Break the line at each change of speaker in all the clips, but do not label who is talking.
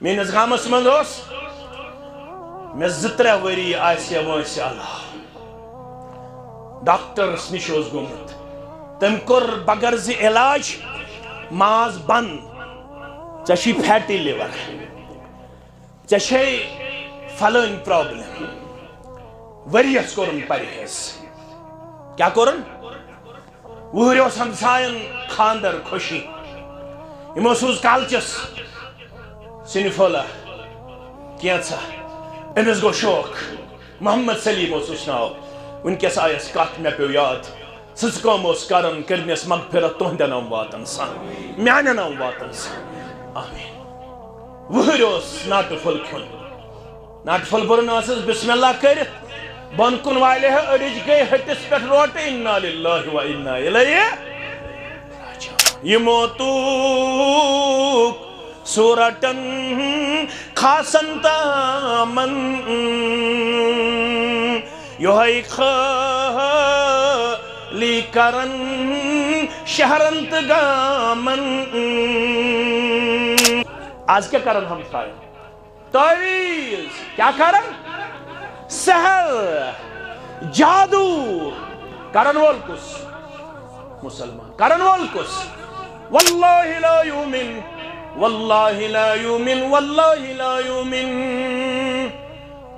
Mass گامس من مے زر وری آسیا وٲنٛسہِ علاوٕ ڈاکٹرس نش گوٚمُت تٔمۍ کوٚر بغیر زِ علاج ماز بنٛد ژےٚ چھی فیٹی لِور ژےٚ چھے فلٲنۍ پرٛابلِم ؤرِیَس کوٚرُن پرہیز کیٛاہ کوٚرُن وٕہٕرۍ اوس ہمساین خانٛدر خوشی یِمو سوٗز کالچس سِنہِ پھولا کینٛژھا أمِس شوق محمد سلیٖم اوس سُہ ونکس آیس کت مے پیو یاد سٕژ کٲم اوس کران کٔرنس مغفرت تُہنٛدٮ۪ن نم واتن سان میانٮ۪ن نم واتن سان آمین وٕہٕرۍ اوس ناٹہٕ پھوٚل کھیوٚن ناٹہٕ پھوٚل برُن ٲسٕس بسم اللہ کٔرِتھ بۄن کُن والہِ ہے أڑِج گٔے ۂٹِس پٮ۪ٹھ روٹہٕ اِنا و توٗک سورٹن خاصن تامن یہوے خالی کرن شہرن تو گامن آج کیا کرن ہم سائے تعویز کیا کرن سہل جادو کرن وول کس مسلمان کرن وول کس واللہ لا یومن واللہ لا یومن واللہ لا یومن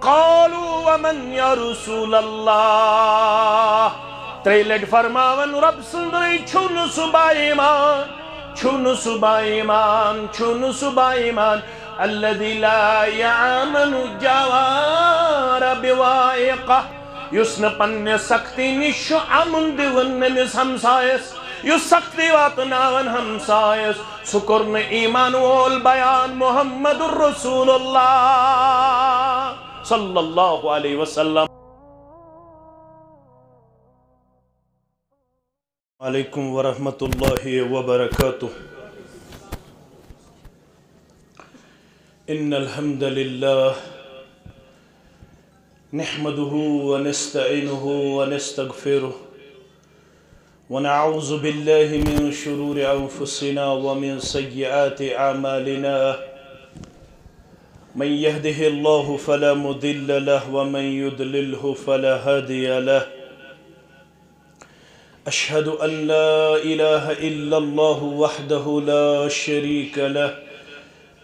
قالوا ومن یا رسول اللہ تری لٹ فرماون رب سندری چھن صبح ایمان چھن صبح ایمان چھن صبح ایمان الذي لا يعمل جوار بوائقہ یس نہ نش امن دون نمس ہمسایس یس سختی واتناون ہمسایس سہ کور ایمان وول بیان محمد الرسول اللہ صلی اللہ علیہ وسلم. علیکم ورحمۃ اللہ وبرکاتہ. ان الحمد للہ نحمده ونستعینه ونستغفره ونعوذ بالله من شرور أنفسنا ومن سيئات أعمالنا. من يهده الله فلا مضل له ومن يضلله فلا هادي له. أشهد أن لا إله إلا الله وحده لا شريك له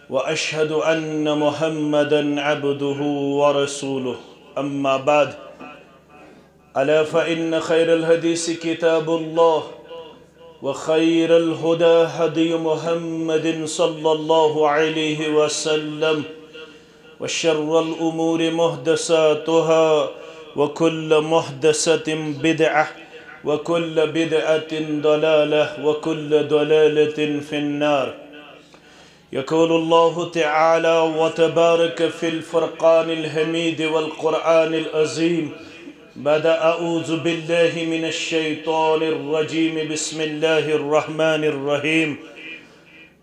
وأشهد أن محمدا عبده ورسوله. أما بعد ألا فإن خير الحديث كتاب الله وخير الهدى هدي محمد صلى الله عليه وسلم وشر الأمور محدثاتها وكل محدثة بدعة وكل بدعة ضلالة وكل ضلالة في النار. يقول الله تعالى وتبارك في الفرقان الحميد والقرآن العظيم بعد أعوذ بالله من الشيطان الرجيم؟ بسم الله الرحمن الرحيم.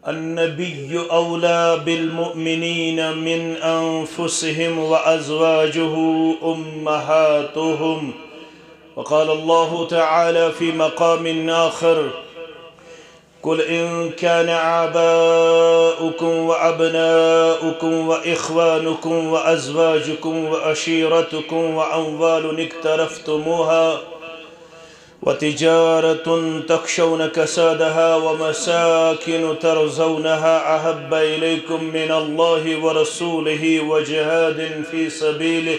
النبي أولى بالمؤمنين من أنفسهم وأزواجه أمهاتهم. وقال الله تعالى في مقام آخر قل إن كان آباؤكم وأبناؤكم وإخوانكم وأزواجكم وأشيرتكم وأموال اقترفتموها وتجارة تخشون كسادها ومساكن ترزونها أحب إليكم من الله ورسوله وجهاد في سبيله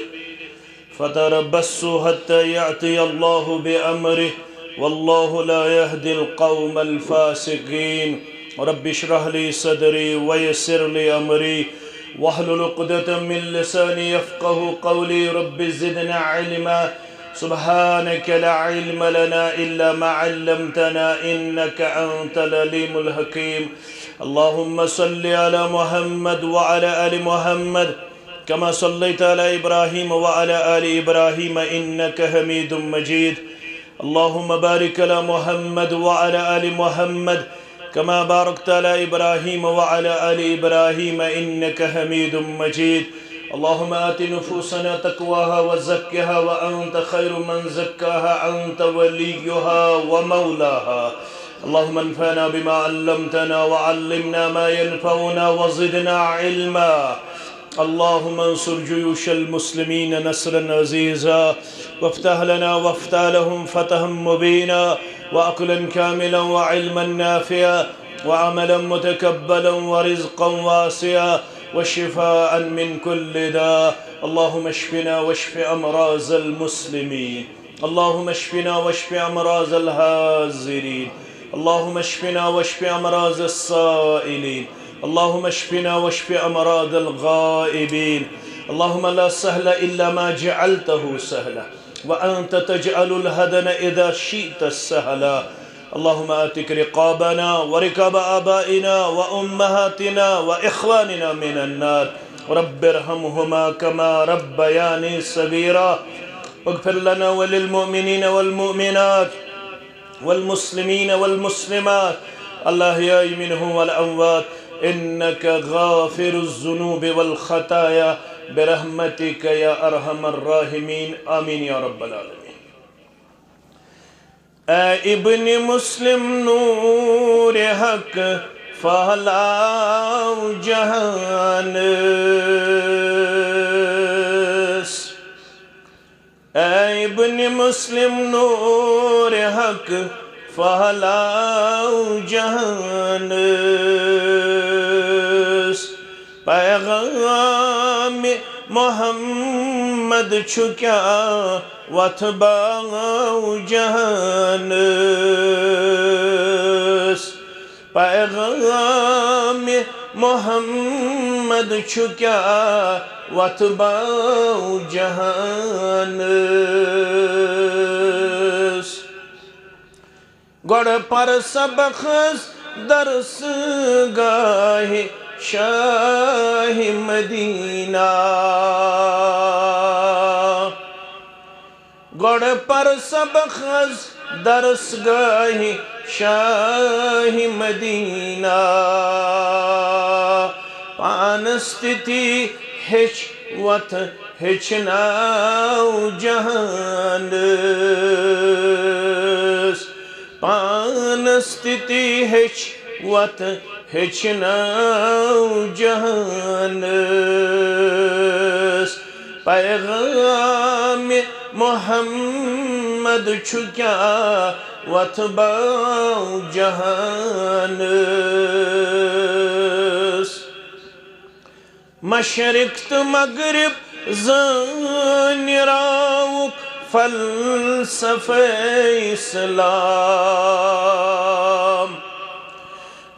فتربصوا حتى يأتي الله بأمره والله لا يهدي القوم الفاسقين. رب اشرح لي صدري ويسر لي أمري. واحلل عقدة من لساني يفقه قولي. رب زدنا علما. سبحانك لا علم لنا إلا ما علمتنا إنك أنت العليم الحكيم. اللهم صل على محمد وعلى آل محمد. كما صليت على إبراهيم وعلى آل إبراهيم إنك حميد مجيد. اللهم بارك على محمد وعلى آل محمد كما باركت على إبراهيم وعلى آل إبراهيم إنك حميد مجيد. اللهم آت نفوسنا تقواها وزكها وأنت خير من زكاها أنت وليها ومولاها. اللهم انفعنا بما علمتنا وعلمنا ما ينفعنا وزدنا علما. اللهم انصر جيوش المسلمين نصرا عزيزا وافتح لنا وافتح لهم فتحا مبينا وعقلا كاملا وعلما نافعا وعملا متكبلا ورزقا واسعا وشفاء من كل داء. اللهم اشفنا واشف أمراض المسلمين. اللهم اشفنا واشف أمراض الهازرين اللهم اشفنا واشف أمراض السائلين. اللهم اشفنا واشف أمراض الغائبين. اللهم لا سهل إلا ما جعلته سهلا. وأنت تجعل الهدن إذا شئت السهلا اللهم آتك رقابنا وركاب آبائنا وأمهاتنا وإخواننا من النار. رب ارحمهما كما ربياني صغيرا. واغفر لنا وللمؤمنين والمؤمنات والمسلمين والمسلمات. الأحياء منهم والأموات. إنك غافر الذنوب والخطايا برحمتك يا أرحم الراحمين. آمين يا رب العالمين. اے ابن مسلم نور حق فہلاؤ جہان اے ابن مسلم نور حق فہلاؤ جہان۔ پیغام محمد چھکیا واتباع جہان۔ پیغام محمد چھکیا واتباع جہان۔ گوڑ پر سبخز درس گاہ شاہ مدینہ۔ گوڑ پر سبخز درس گاہ شاہ مدینہ۔ پانستتی ہچ وت ہچناو جہان پانستتی ہچ وت ہچناو جہان۔ پیغام محمد چھکیا واتباع جہان۔ مشرق تو مغرب زن راوک فلسفہ اسلام۔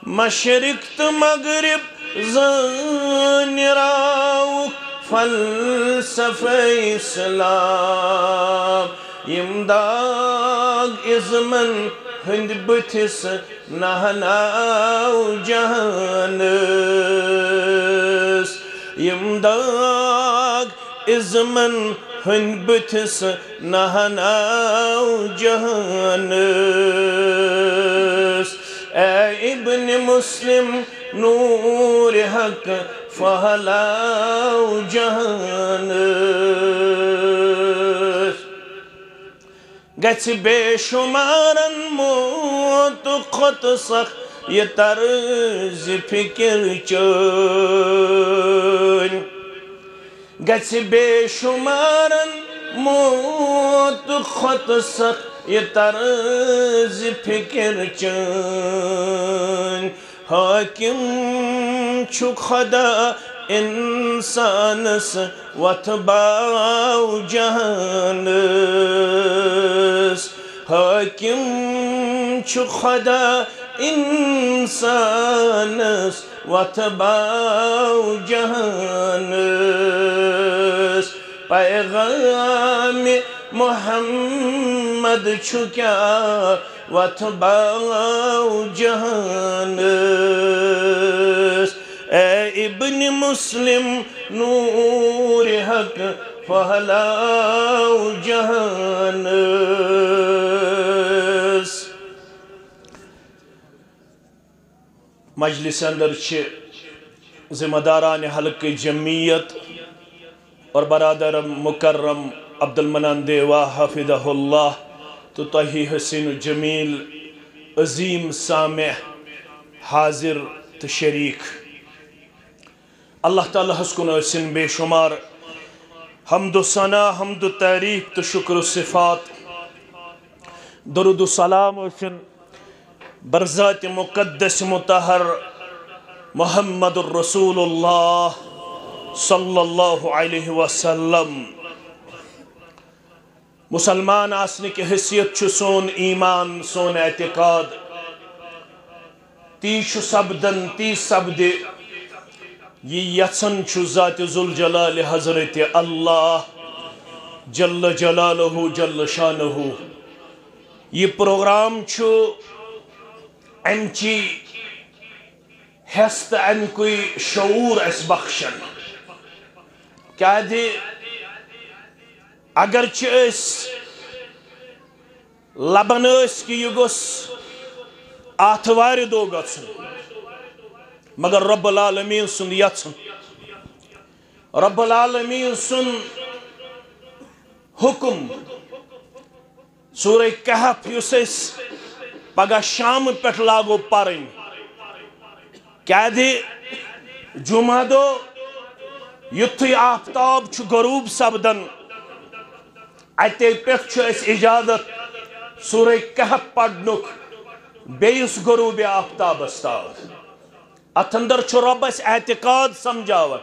مشرق مغرب، زن راوک فلسفہ اسلام۔ امداد ازمن ہند بتس نہناو جہانس امداد ازمن ہند بتس نہناو جہانس اے ابن مسلم نور حق فہلاو جہانس گچ بے شمارن موت خط سخ یہ طرز فکر چون۔ گچ بے شمارن موت خط سخ یہ طرز فکر چون حاکم چھو خدا انسانس واتباع جہانس حاکم چھو خدا انسانس واتباع جہانس پیغام محمد چھو کیا واتباع جہانس اے ابن مسلم، نور حق، فہلاو جہانس مجلس اندر چھ ذمہ داران حلق جمعیت اور برادر مکرم عبد المنان دیوا حفظہ اللہ تو تہی حسین جمیل عظیم سامع حاضر تو شریک اللہ تعالیٰ کن ٲسِن بے شمار، حمد و ثنا، حمد و تعریف تو شکر و صفات۔ درود و سلام ٲسِن برذات مقدس متحر محمد الرسول اللہ صلی اللہ علیہ وسلم۔ مسلمان آسنے کی حیثیت چھ سون ایمان، سون اعتقاد۔ تی چھ سبدن، تی سبدے یہ یسن چھ ذات ذوالجلال حضرت اللہ جل جلالہ جل شانہ۔ یہ پروگرام چھ امچی حس تو امکوی شعور اس بخشن۔ کیا دی؟ اگرچہ اس لبن اس کہ یہ گوس آتھوار دو گژھن مگر رب العالمین سن یژھن رب العالمین سن حکم۔ سورہ کہف یس اس پگہ شام پہ لاگو پرن کیا دی جمعہ دو یتھے آفتاب چھ غروب سپدن اتے پہ اجازت، سورہ کہف پڑھنک بیس غروب آفتاب استاد۔ ات اندر چھ رب اس اعتقاد سمجھاوت۔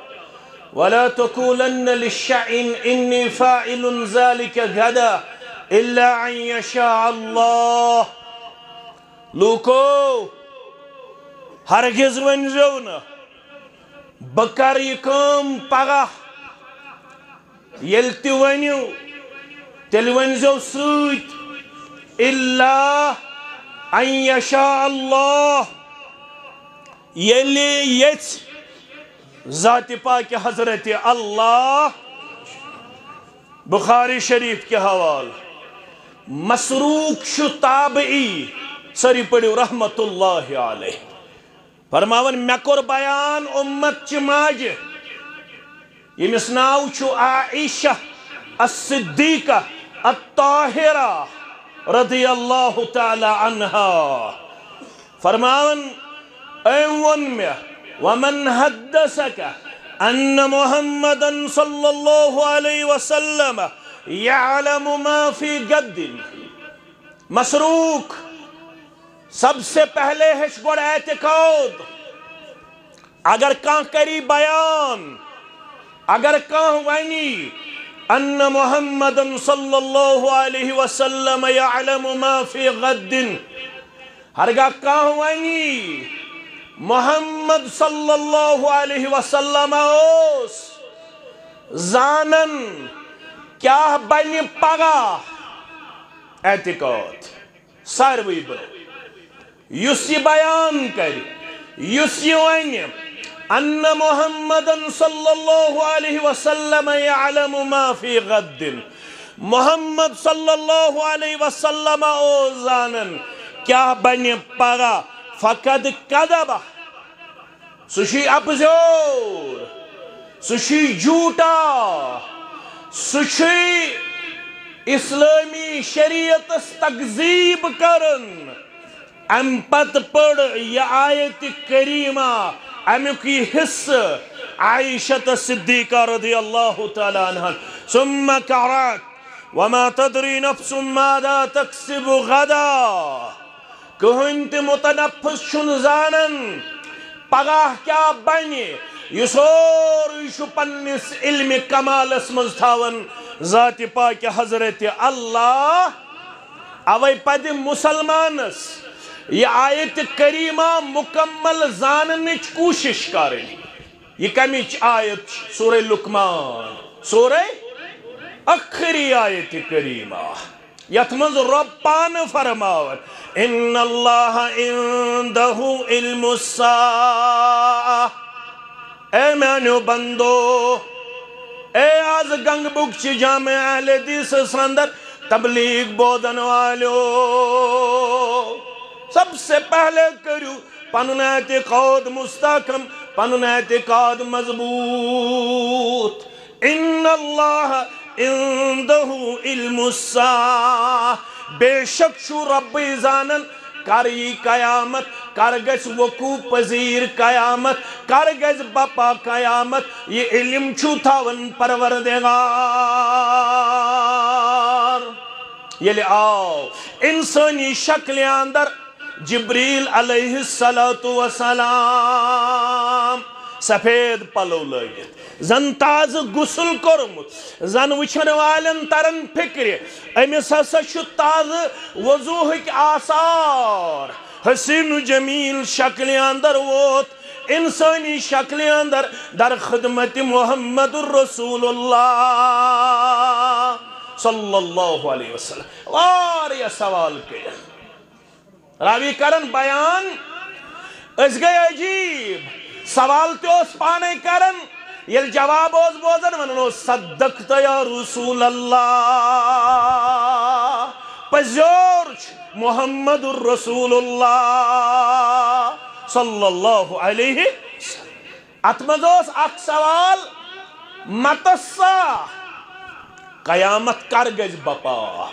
ولا تقولن للشيء اني فاعل ذلك غدا الا ان يشاء الله۔ لوکو ہرگز ونزو نا بکر یہ کام پگہ یل تہ ونیو تیل ونزو سوت الا ان یشاء اللہ یلی یت ذات پاک حضرت اللہ بخاری شریف کے حوال مسروق شو تابعی سری پڑیو رحمت اللہ علیہ۔ فرماون، مے کور بیان امت چ ماج۔ یمس ناو چھو عائشہ، الصدیقہ، الطاہرہ رضی اللہ تعالی عنہا۔ فرماون ایم ون میں ومن حدثك ان محمدا صلی اللہ علیہ وسلم يعلم ما في قد مسروق سب سے پہلے ہش گوڑ اعتقاد۔ اگر کان کری بیان، اگر کان ونی ان محمد صلی اللہ علیہ وسلم یعلم ما فی غد۔ ہرگاہ کان ونی محمد صلی اللہ علیہ وسلم اوس۔ زانن، کیا بنی پگا اعتقاد۔ ساروی بر یس یہ بیان کر یس یہ ونی ان محمد صلی اللہ علیہ وسلم یعلم ما فی غد. محمد صلی اللہ علیہ وسلم او زانن کیا بنی پگا فقد کذبہ سوشی اپزور سوشی جھوٹا سوشی اسلامی شریعت تقزیب کرن. ام پت پڑ یہ آیت کریمہ امیک یہ حصہ عائشة صدیقہ رضی اللہ تعالی عنہ ثم کعرات وما تدری نفس ماذا تکسب غدا کہن تی متنفس شن زانن پگاہ کیا بنی یہ سوری شو پنس علم کمال اسمز تھاون ذات پاک حضرت اللہ اوے پد مسلمانس یہ آیت کریمہ مکمل زاننچ کوشش کریں یہ کمیچ آیت سورہ لکمان سورہ اخری آیت کریمہ۔ یتمز رب پان فرماوت ان اللہ اندہو علم الساعہ اے مینو بندو، اے آز گنگ بکچی جامع اہل دیس سندر تبلیغ بودن والو۔ سب سے پہلے کرو۔ پنن اعتقاد مستقم پنن اعتقاد مضبوط۔ ان اللہ اندہو علم الساعة۔ بے شک شو رب زانن، کر یہ قیامت، کر گس وقوع پذیر قیامت، کر گس بپا قیامت۔ یہ علم چھو تھاون پروردگار۔ یلی آو انسانی شکل اندر جبریل علیہ السلام سفید پلو لگت زن تاز غسل کورمت، زن وچھن والن ترن فکر امس ہسا تاز وضوہک آثار۔ حسین جمیل شکل اندر ووت انسانی شکل اندر در خدمت محمد الرسول اللہ صلی اللہ علیہ وسلم۔ واریا سوال کیا راوی کرن بیان، اس گئی عجیب، سوال تو اس پانے کرن، یل جواب اوز بوزن وننو، صدقت یا رسول اللہ پزیورچ محمد الرسول اللہ صلی اللہ علیہ اتمزوس اک سوال، متسا، قیامت کر گز بپا۔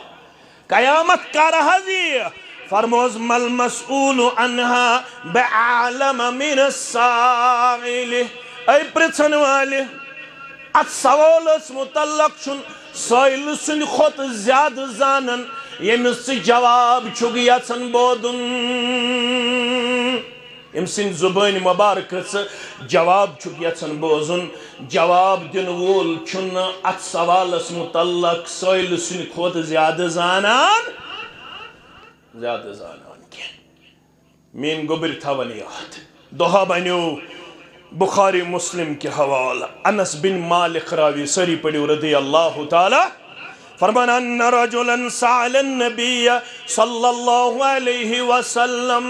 قیامت کر حضی۔ فرموز مل مسئول عنها بعالم من السائل اے پرچھن والے ات سوالس متعلق چھن سائل سن خود زیادہ زانن یمس سے جواب چھگ یژن بودن. یم سن زبان مبارک سے جواب چھگ یژن بوزن جواب دن وول چھن ات سوالس متعلق سائل سن خود زیادہ زانن. زیادہ زانان کی مین گبر تھاون یاد دہا بنیو بخاری مسلم کے حوالہ۔ انس بن مالک راوی سری پڑیو رضی اللہ تعالی۔ فرمان ان رجلا سعال النبی صلی اللہ علیہ وسلم۔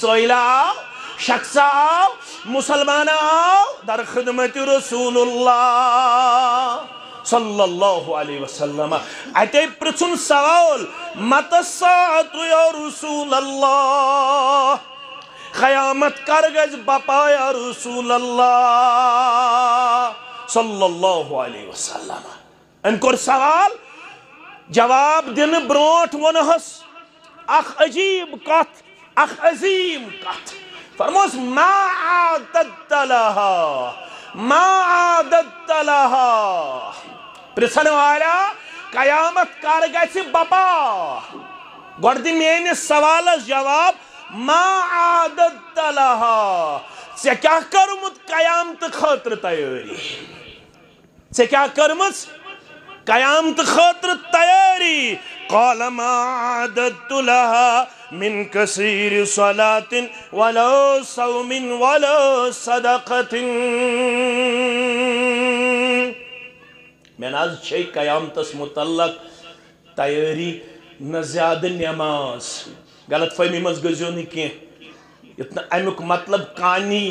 سوئلہ شخص آو مسلمان آو در خدمت رسول اللہ۔ صلی اللہ علیہ وسلم. اتے پرچن سوال مت ساعت یا رسول اللہ قیامت کر بپا یا رسول اللہ صلی اللہ علیہ وسلم. ان کور سوال؟ جواب دن بروٹ ونہس. اخ عجیب کت اخ عظیم کت. فرموس ما عادت لها ما عادت لها. پرسن والا قیامت کر گھ بپا گۄڈٕ دِ میٲنِس سوالس جواب ما عادت لها ژےٚ کیٛاہ کٔرمُت قیامتہٕ خٲطرٕ تیٲری ژےٚ کیٛاہ کٔرمٕژ قیامتہٕ خٲطرٕ تیٲری قال ما عادت لها من كثير صلاة ولا صوم ولا صدقة. میں ناز چھے قیامتس متعلق تیاری نہ زیادہ نماز. غلط فہمی مز گزیو نہیں کی اتنا امیک مطلب کانی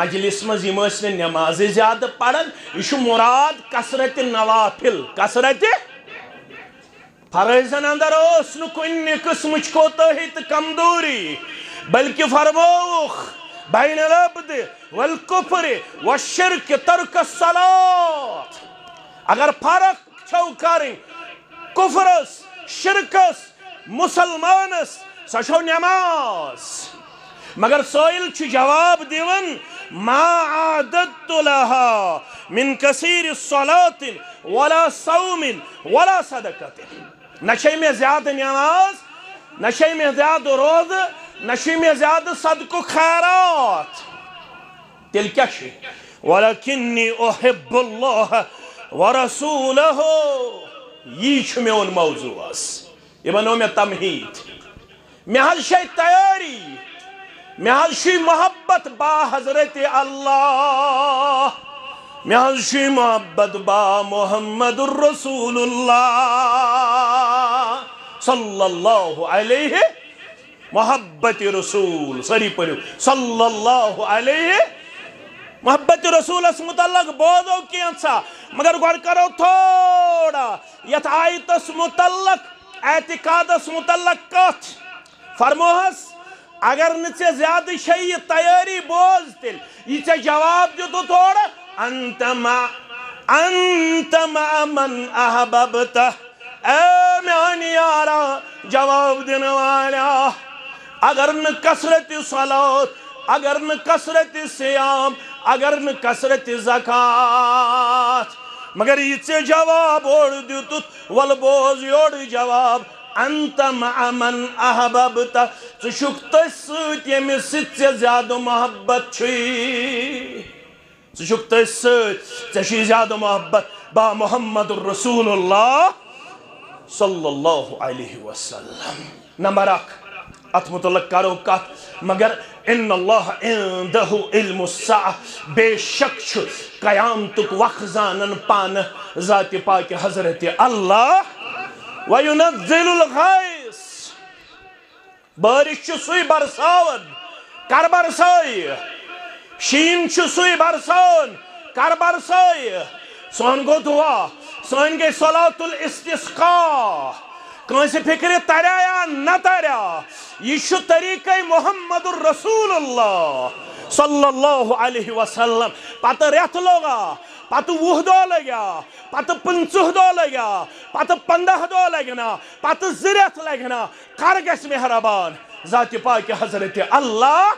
مجلس مز یمس نے نماز زیادہ پڑھن. یہ مراد کثرت نوافل. کثرت فرائضن اندر اس نو کن قسمچ کوتاہی تو کمزوری بلکہ فرموخ بین العبد والکفر والشرک ترک الصلاة اگر فرق چھو کریں کفرس شرکس مسلمانس سا چھو نماز مگر سوئل چھ جواب دیون ما عادت لها من کثیر الصلاة ولا صوم ولا صدقت نشے میں زیادہ نماز نشے میں زیادہ روز نشے میں زیادہ صدق و خیرات۔ تل کیا چھے وَلَكِنِّي أُحِبُّ اللَّهَ ورسوله۔ یہ چھ میون موضوع اس یہ بنو میں تمہید۔ میں حل شئی تیاری۔ میں حل شئی محبت با حضرت اللہ۔ میں محبت با محمد الرسول اللہ صلی اللہ علیہ محبت رسول. سری پڑھو صلی اللہ علیہ محبت رسول. اس متعلق بودو کینسا مگر گوڑ کرو تھوڑا. یت آیتس متعلق اعتقادس متعلق کت. فرموہس اگر نچے زیادہ شئی تیاری بوز تل یہ چے جواب جو تو تھوڑا انت ما انت ما من احببتا اے میانی یارا جواب دن والا. اگر ن کسرت صلات اگر ن کسرت سیام اگر ن کسرت زکات مگر یہ ژے جواب اوڑ دیتت ول بوز یوڑ جواب. انت مع من احببت ژٕ چھُکھ تٔتھۍ سۭتۍ ییٚمِس سۭتۍ ژےٚ زیادٕ محبت چھُے شوف تيسيت تشي زيادة محبة با محمد رسول الله صلى الله عليه وسلم. نمبرك أتمتلك كاروكات. مگر إن الله عنده علم الساعة. بشك قيامتك وخزانن پان ذات پاك حضرت الله. وينزل الغيث. بارش شو سوي برساون. كار برساي شین چھ سوی کر برسائی سون گو دعا سون گئی صلاة الاستسقاء کنسی فکر تریا یا نہ تریا یہ طریقہ محمد الرسول اللہ صلی اللہ علیہ وسلم پتہ ریت لوگا پتہ وہ دو لگیا پتہ پنچہ دو لگیا پتہ پندہ دو لگنا پتہ زریت لگنا کر گس مہربان ذات پاک حضرت اللہ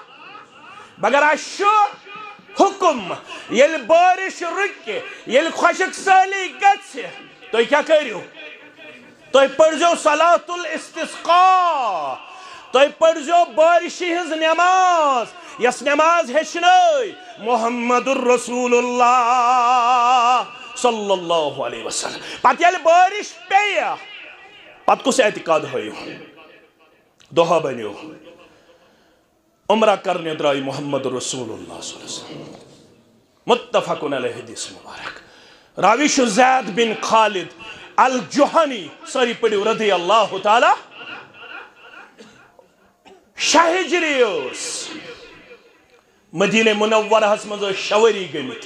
مگر اشو حکم، یل بارش رکہ یل خوشک سالی گچھ۔ تو کیا کریو؟ تو پڑھو صلاة الاستسقاء تو پڑھو بارشی ہز نماز۔ یس نماز ہشنائی محمد الرسول اللہ صلی اللہ علیہ وسلم۔ پت یل بارش پیا پت کس اعتقاد ہوئیو؟ دوہا بنیو۔ عمرہ کرنے درائی محمد رسول اللہ صلی اللہ علیہ وسلم۔ متفقن علیہ حدیث مبارک۔ راویش زید بن خالد الجوہانی ساری پڑھو رضی اللہ تعالی۔ شاہ جریوس۔ مدینہ منورہ حسمز شوری گمت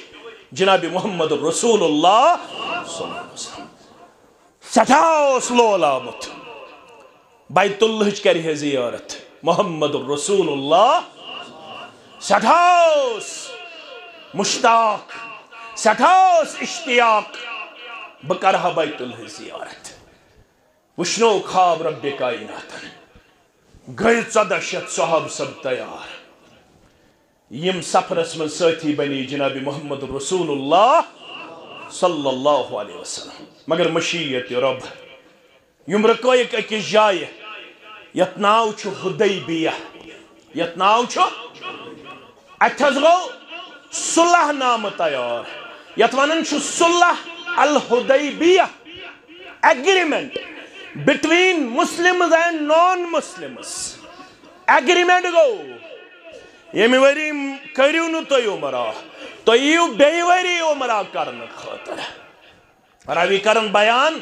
جناب محمد رسول اللہ صلی اللہ علیہ وسلم۔ سٹھاؤس لول آمت بیت اللہ کرے زیارت۔ محمد رسول اللہ سٹھاؤس مشتاق سٹھاؤس اشتیاق۔ بکرہا بیت اللہ زیارت۔ وشنو خواب رب کائنات گئی ژۄدہ شیٚتھ صحاب سب تیار۔ یم سفرس من ساتھی بنی جناب محمد رسول اللہ صلی اللہ علیہ وسلم۔ مگر مشیت رب۔ یم رکویک اکس جائے۔ یت ناو چھو حدیبیہ یت ناو چھو اتھز گو صلح نام تیار یت ونن چھو صلح الحدیبیہ agreement between Muslims and non-Muslims agreement گو یمی وری کریو نو تو عمرہ تو یو بے وری عمرہ کرن خاطر راوی کرن بیان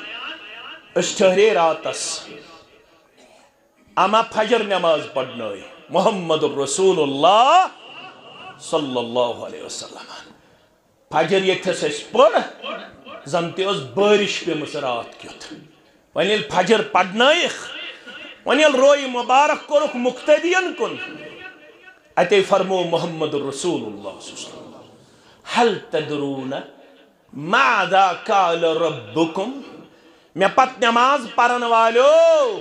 اس ٹھہرے راتس اما فجر نماز پڑھنائی محمد رسول اللہ صلی اللہ علیہ وسلم۔ فجر یتھس اس پڑھ زنتی اس بارش پہ مسرات کیت ونی فجر پڑھنائیخ ونی روئی مبارک کرک مقتدین کن۔ اتے فرمو محمد رسول اللہ صلی اللہ علیہ وسلم۔ حل تدرون ماذا قال ربکم؟ میں پت نماز پرن والو۔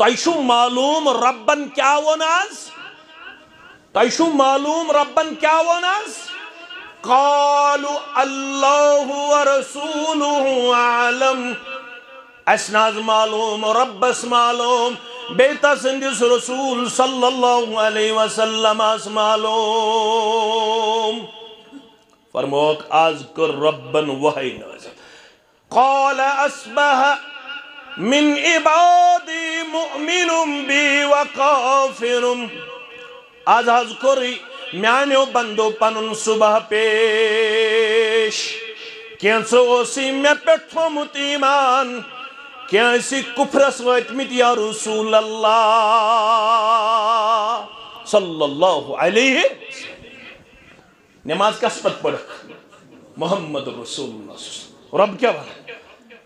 تو معلوم ربن کیا وناز تو معلوم ربن کیا وناز قالوا اللہ ورسوله عالم اسناز معلوم، ربس معلوم بیتا سندس رسول صلی اللہ علیہ وسلم اس معلوم۔ فرموک آز کر ربن وحی نازل۔ قال اسبح من عبادی مؤمن بی وقافر آز آز کری میانیو بندو پنن صبح پیش. کینسو اسی میں پیٹھو مت ایمان کیسی کفرس ویتمت یا رسول اللہ صلی اللہ علیہ نماز کس پت پڑک محمد رسول اللہ رب کیا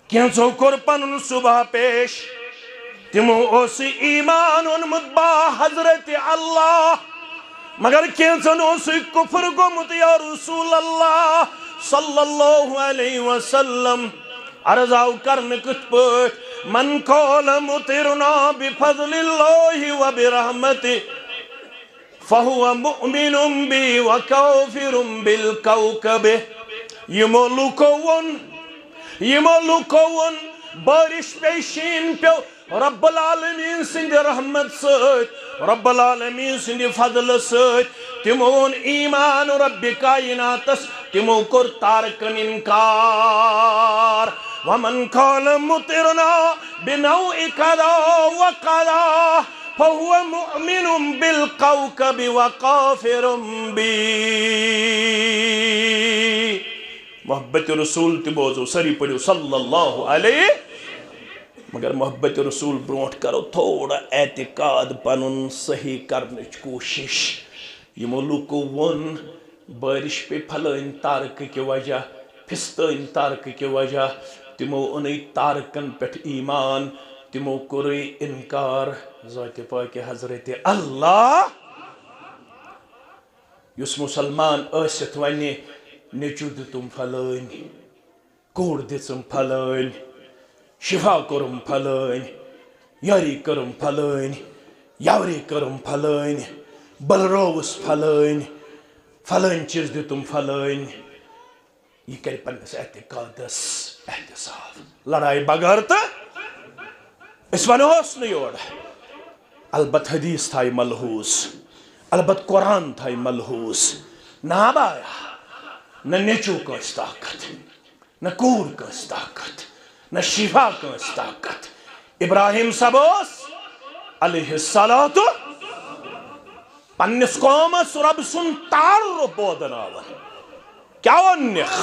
بھر کینسو کرپن صبح پیش؟ تمو اوسی ایمان ان مدبا حضرت اللہ، مگر کینسن اوسی کفر گمت یا رسول اللہ صلی اللہ علیہ وسلم؟ عرض آو کرن کت پٹ من قول مطرنا بفضل اللہ و برحمتی فهو مؤمن بی بي وكافر بالكوكب يمو يمو لوكوون بارش پیشین پیو رب العالمین سند رحمت سوت رب العالمین سند فضل سوت تمون ایمان رب کائناتس تمو کر تارکن انکار ومن قال مطرنا بنوع كذا وكذا فهو مؤمن بالكوكب وقافر بي محبت رسول تبوزو سری پڑیو صلی اللہ علیہ۔ مگر محبت رسول برونٹ کرو، تھوڑا اعتقاد پنن، صحیح کرنچ کوشش۔ یہ ملوکو ون، بارش پہ پھلائن تارک کی وجہ، پھستائن تارک کی وجہ۔ تمو انہی تارکن پہ ایمان، تمو کوری انکار۔ ذات پاک حضرت اللہ۔ یس مسلمان ٲسِتھ ونہِ نیٚچوٗ دِتُم پھلٲنۍ کوٗر دِژٕم پھلٲنۍ شِفا کوٚرُم پھلٲنۍ یاری کٔرٕم پھلٲنۍ یوری کٔرٕم پھلٲنۍ بلرووُس پھلٲنۍ پھلٲنۍ چیٖز دِتُم پھلٲنۍ یہِ کَرِ پنٛنِس احتِقادس احتِساب لڑایہِ بغٲر تہٕ أسۍ ونہوس نہٕ البت حدیث تھائی ملحوظ البت قرآن تھائی ملحوظ نہ آبایا نہ نیچو کنس طاقت نہ کور کنس طاقت نہ شفا کنس طاقت ابراہیم سبوس علیہ السلام پنس قومس رب سن تعرف بودناون کیا ونخ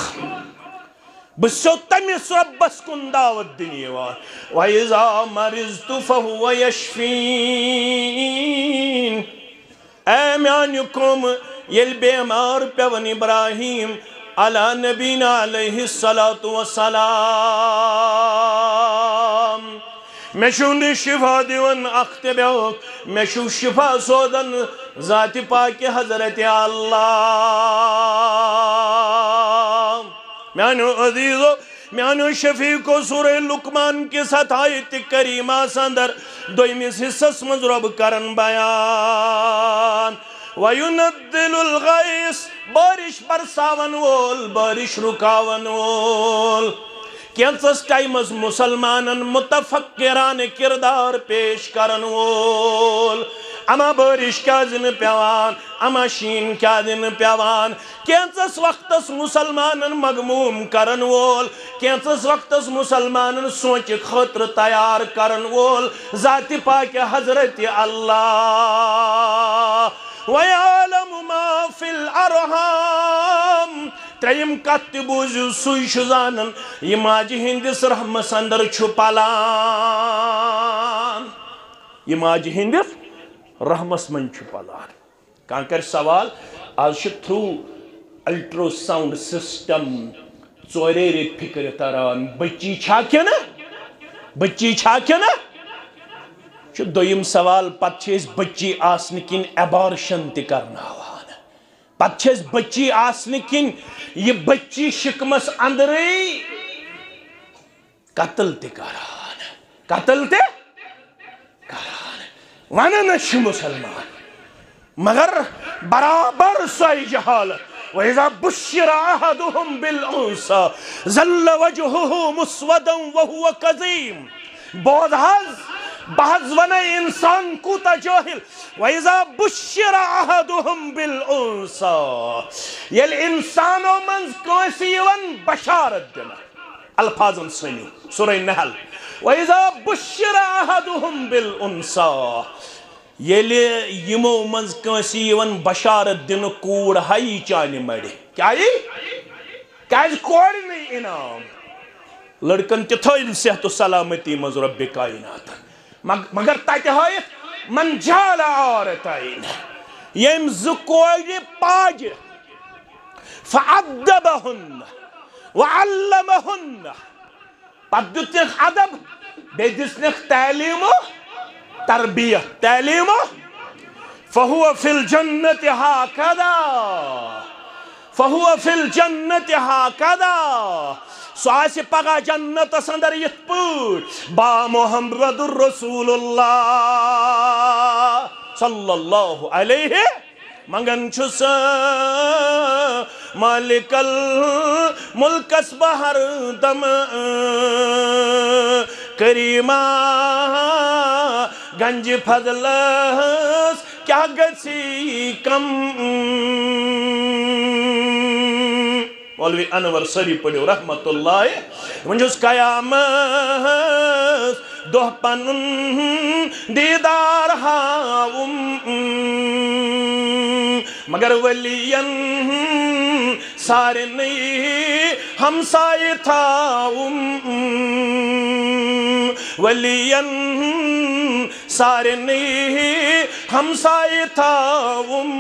بسو تمس ربس کن دعوت دنی وان وَإِذَا مَرِزْتُ فَهُوَ يَشْفِينَ اے میانی قوم یل بیمار پیون ابراہیم علی نبینا علیہ السلام میں شوند شفا دیون اخت بیوک میں شفا سودن ذات پاک حضرت اللہ. میانو عزیزو میانو شفیق و سورہ لکمان کی ستائیت کریمہ سندر دویمیس حصص مزرب کرن بیان. وَيُنَدِّلُ الْغَيْسِ بارش برساون وول، بارش رکاون وول۔ کینسس ٹائمز مسلمانن متفکران کردار پیش کرن وول۔ اما بارش کیا دن پیوان، اما شین کیا دن پیوان۔ کینسس وقتس مسلمانن مغموم کرن وول۔ کینسس وقتس مسلمانن سوچ خطر تیار کرن وول۔ ذات پاک حضرت اللہ۔ وَيَعْلَمُ مَا فِي الْأَرْحَامِ تریم کت بوزیو سوی شزانن یہ ماجی ہندس رحمس اندر چھپالان یہ ماجی ہندس رحمس من چھپالان کان کر سوال آج چھ تھرو الٹرو ساؤنڈ سسٹم ژورے ریت فکر تران بچی چھا کیا نا؟ بچی چھا کیا نا؟ دویم سوال پت اس بچی آسن کن ابارشن تی کرنا ہوان پت اس بچی آسن کن یہ بچی شکمس اندری قتل تی کران۔ قتل تی کران۔ وانا نش مسلمان، مگر برابر سوئی جہالت وَإِذَا بُشِّرَ أَحَدُهُمْ بِالْأُنسَى ظَلَّ وَجْهُهُ مُسْوَدًا وَهُوَ قَذِيمٌ بہت حظ بحث ونہ انسان کوتا جاہل. وَإِذَا بُشِّرَ أَحَدُهُمْ بِالْأُنسَى یل انسانو منز کوسی ون بشارت دینا الفاظن سنیو. سورہ نحل. وَإِذَا بُشِّرَ أَحَدُهُمْ بِالْأُنسَى یل یمو منز کوسی ون بشارت دین کوڑ ہائی چانی مڑی کیا یہ کیا کوڑ نہیں انام لڑکن تتھائل صحت و سلامتی مز رب کائنات مگر تتہ ہائت من جال عورتین یم زکوری پاج. فعدبہن وعلمہن. پت دتنک ادب بے دسنک تعلیم تربیت. تعلیم فہو فی الجنت ہاکدا فہو فی الجنت ہاکدا سو آسی پگا جنت سندر یت پوٹ با محمد رسول اللہ صلی اللہ علیہ منگن چھس مالک الملکس بہر دم کریمہ گنج فضلس کیا گسی کم؟ مولوی انور سری پڑھو رحمت اللہ ونجس قیام دہ پنن دیدار ہاؤم مگر ولین سارے نئی ہمسائے تھاؤم ولین سارے نئی ہمسائے تھاؤم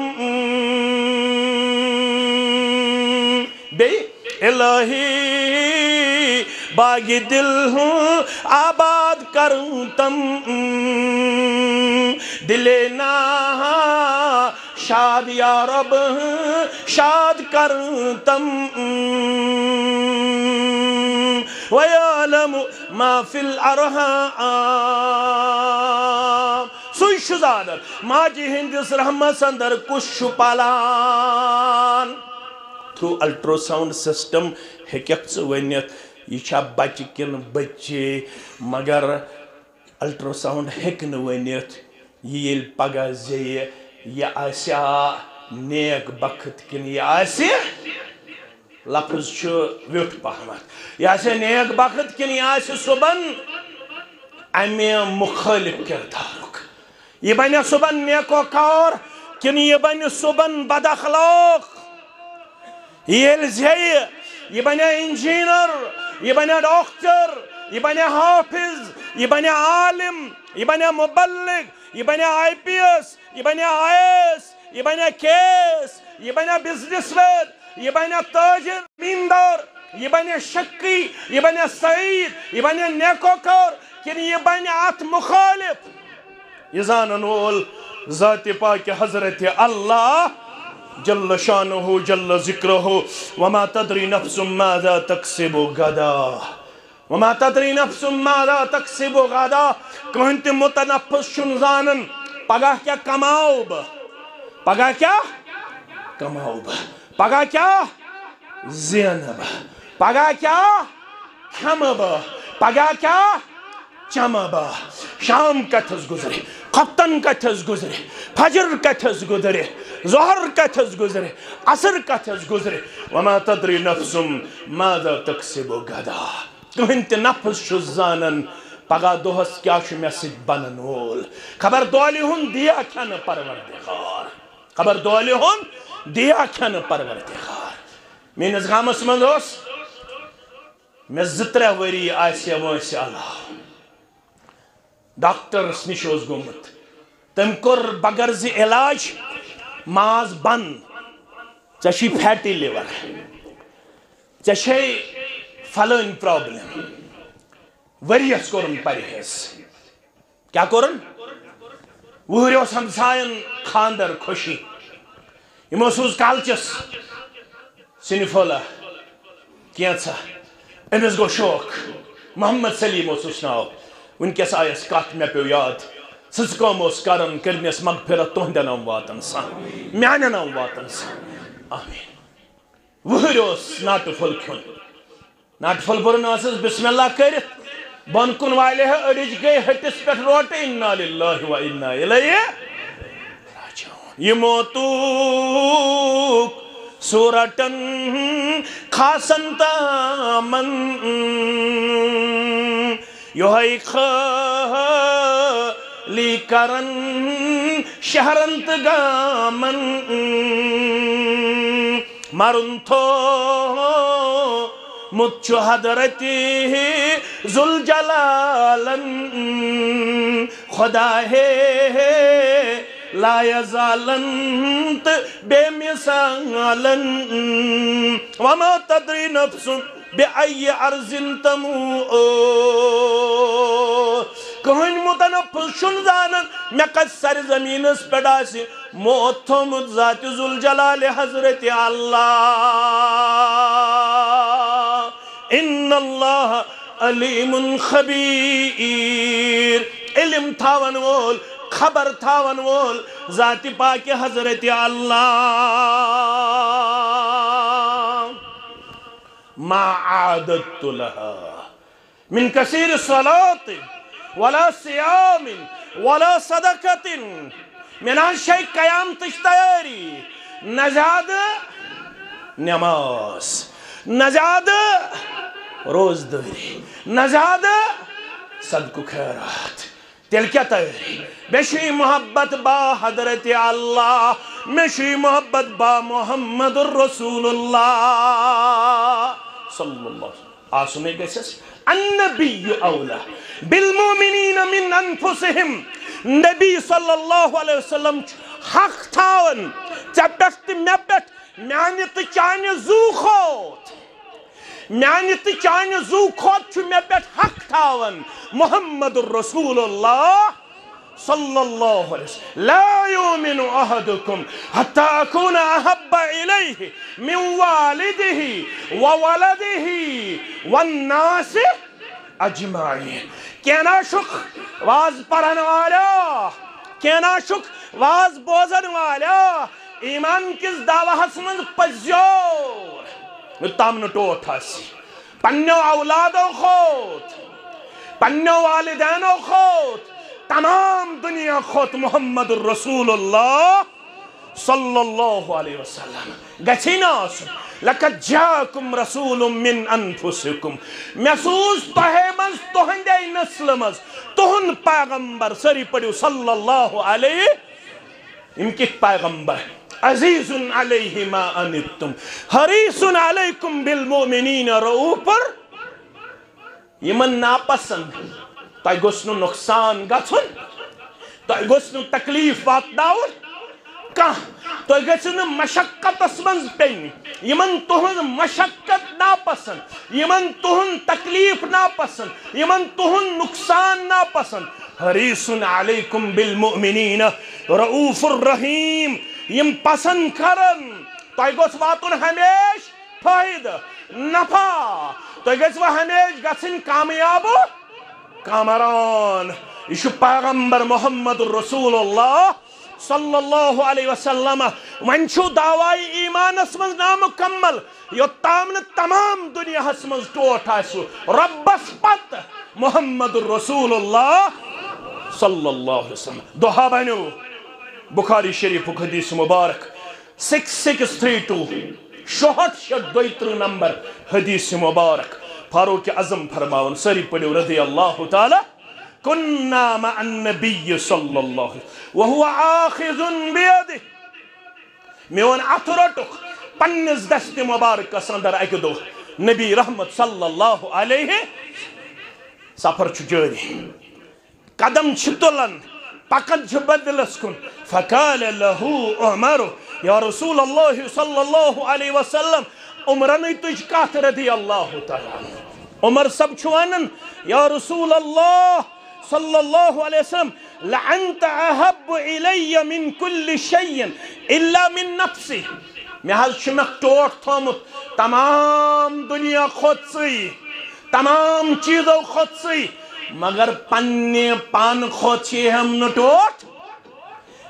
بے الہی باغی دل ہوں، آباد کروں تم۔ دلے نا شاد یا رب شاد کروں تم۔ وَيَعْلَمُ مَا فِي الْأَرْحَامِ۔ سوئی شزادر ماجی ہندس رحمت سندر کش پالان۔ تھرو الٹرو ساؤنڈ سسٹم ہیکیک ژٕ ؤنِتھ یہِ چھا بچہِ کِنہٕ بچی، مگر الٹرو ساؤنڈ ہیٚکہِ نہٕ ؤنِتھ یہِ ییٚلہِ پگاہ زیٚیہِ یہِ آسیا نیک بخت کِنہٕ یہِ آسہِ لفظ چھُ ویوٚٹھ پہمتھ یہِ آسیا نیک بخت کِنہٕ یہِ آسہِ صُبحن اَمہِ مُخٲلِف کِردارُک یہِ بنیا صُبحن نیکو کار کِنہٕ یہِ بنہِ صُبحن بد اخلاق۔ ییٚلہِ زیٚیہِ یہِ بنیا انجیٖنر یہِ بنیا ڈاکٹر یہِ بنیا حافظ یہِ بنیا عالم یہِ بنیا مبلغ یہِ بنیا آئی پی ایس یہِ بنیا آئی ایس یہِ بنیا کیس یہِ بنیا بزنس مین یہِ بنیا تاجر میندار یہِ بنیا شکی یہِ بنیا سعید یہِ بنیا نیکوکار کِنہٕ یہِ بنہِ اتھ مخالف یہ زانن وول ذات پاک حضرت اللہ جل شانہ جل ذکرہ وما تدری نفس ماذا تکسب غدا۔ وما تدری نفس ماذا تکسب غدا۔ کہن تہ متنفس چھن زانن۔ کیا کماؤ بہ پگاہ کیا کماؤ بہ پگاہ کیا زین بہ پگاہ کیا کھم بہ پگاہ کیا چم بہ شام کتھس گزرے خفتن کتھس گزرے، فجر کتھس گزرے۔ ظہر کتھس گزرے، عصر کتھس گزرے۔ وما تدری نفسم ماذا تکسب غدا کہن تہ نفس چھُ زانن پگاہ دۄہس کیاہ چھُ مےٚ سۭتۍ بنن وول خبر دولہِ ہُنٛد دیا کھٮ۪نہٕ پروردگار۔ خبر دولہِ ہُنٛد دیا کھٮ۪نہٕ پروردگار۔ میٲنِس گامس منٛز اوس مےٚ زٕ ترٛےٚ ؤری آسہِ وٲنٛسہِ علاوٕ ڈاکٹرس نش اوس گوٚمُت تٔمۍ کوٚر بغرضِ علاج۔ ماز بنٛد ژےٚ چھی فیٹی لِور ژےٚ چھے فلٲنۍ پرٛابلِم ؤرِیَس کوٚرُن پرہیز کیٛاہ کوٚرُن؟ وُہٕرۍ اوس ہمساین خانٛدر خوشی۔ یِمو سوٗز کالچس۔ سِنِفولا کینٛژھا أمِس گوٚو شوق۔ محمد سلیٖم اوسُس ناو۔ ونکس آیس کت مے پیو یاد۔ سٕژ کٲم اوس کران مغفرت تُہنٛدٮ۪ن نم واتن سا میانٮ۪ن نم واتن سا آمین وٕہٕرۍ اوس ناٹہٕ پھوٚل کھیوٚن ناٹہٕ پھوٚل برُن ٲسٕس بسم اللہ کٔرِتھ بۄن کُن والہِ ہے أڑِچ گٔے ۂٹِس پٮ۪ٹھ روٹہٕ اِنا لِلہ و اِنا اِلَیہِ یِمو توٗک سورٹن خاصن تامن یوہی خالی کرن شہرنت گامن مرن تھو متچو حضرتی ذل جلالن خدا ہے لا يزالن بے مثالن وما تدری نفسن بأي أرض تموت کہن متنفس شن زانن میں کت سر زمین اس پیڑا سی موت تھومت ذات ذوالجلال حضرت اللہ. ان اللہ علیم خبیر. علم تھاون وول، خبر تھاون وول، ذات پاک حضرت اللہ. ما عادت لها من كثير صلاة ولا صيام ولا صدقة. من شيء قيام تشتاري نزاد نماز. نزاد روز داری نزاد صدق و خیرات. تیل کیا تیاری. بشی محبت با حضرت اللہ. مشی محبت با محمد الرسول اللہ. صلی اللہ علیہ وسلم. آسنے گیسس النبی اولا. بالمومنین من انفسهم. نبی صلی اللہ علیہ وسلم حق تھاون. چپٹ میں میانی تو چانی زو خوت میانی تو چانی زو کھوت چھو میں حق تھاون. محمد الرسول اللہ. صلی اللہ علیہ وسلم. لا يؤمن أحدكم حتى أكون أحب إليه من والده وولده والناس اجمعین کینا شک واز پرن والا کینا شک واز بوزن والا ایمان کس دعوہس من پزیور تام ٹوٹ ہسی پنیو اولادو خود پنیو والدینو خود تمام دنیا خود محمد الرسول اللہ صلی اللہ علیہ وسلم۔ گچھینا آسن لقد جاکم رسول من انفسکم۔ محسوس تہے منز تہندے نسل منز۔ تہن پیغمبر سری پڑیو صلی اللہ علیہ۔ امکت پیغمبر۔ عزیز علیہ ما انتم۔ حریص علیکم بالمؤمنین رؤوپر یمن ناپسند۔ تای گسنو نقصان گھن تای گسنو تکلیف واتناون کان تو گھنو مشقت من پین یمن تہن مشقت ناپسند۔ یمن تہن تکلیف ناپسند۔ یمن تہن نقصان ناپسند۔ حریص علیکم بالمؤمنین۔ رؤوف الرحیم۔ یم پسند کرن۔ تو گوس واتن ہمیش فائدہ۔ نفع۔ تو گوس و ہمیش گسن کامیاب کامران یہ پیغمبر محمد الرسول اللہ صلی اللہ علیہ وسلم ون چھو دعوائی ایمان اسمز نامکمل یوتام تمام دنیا اسمز ٹوٹ آسو ربس پت محمد الرسول اللہ صلی اللہ علیہ وسلم دہا بنو بخاری شریف حدیث مبارک سکس سکس تھری ٹو شہت شت دویتر نمبر حدیث مبارک فاروق اعظم فرماون، سری پڑھو رضی اللہ تعالی كنا مع النبي صلى الله عليه وهو آخذ بيده میون اتھ رٹک پنس دست مبارک اندر اکہ دو، نبی رحمت صلی اللہ علیہ سفر چھ جاری قدم چھ تلن پکن چھ بدلس کن فقال له عمر، یا رسول اللہ صلی اللہ علیہ وسلم عمرن تج کات رضی اللہ تعالی عمر سب چھوانن، یا رسول اللہ صلی اللہ علیہ وسلم، لعنت احب الی من کل شیئن الا من نفسی۔ میں حض شمک ٹوٹ تھومت تمام دنیا خود سی، تمام چیزوں خود سی، مگر پنی پان خود چی ہم نٹوٹ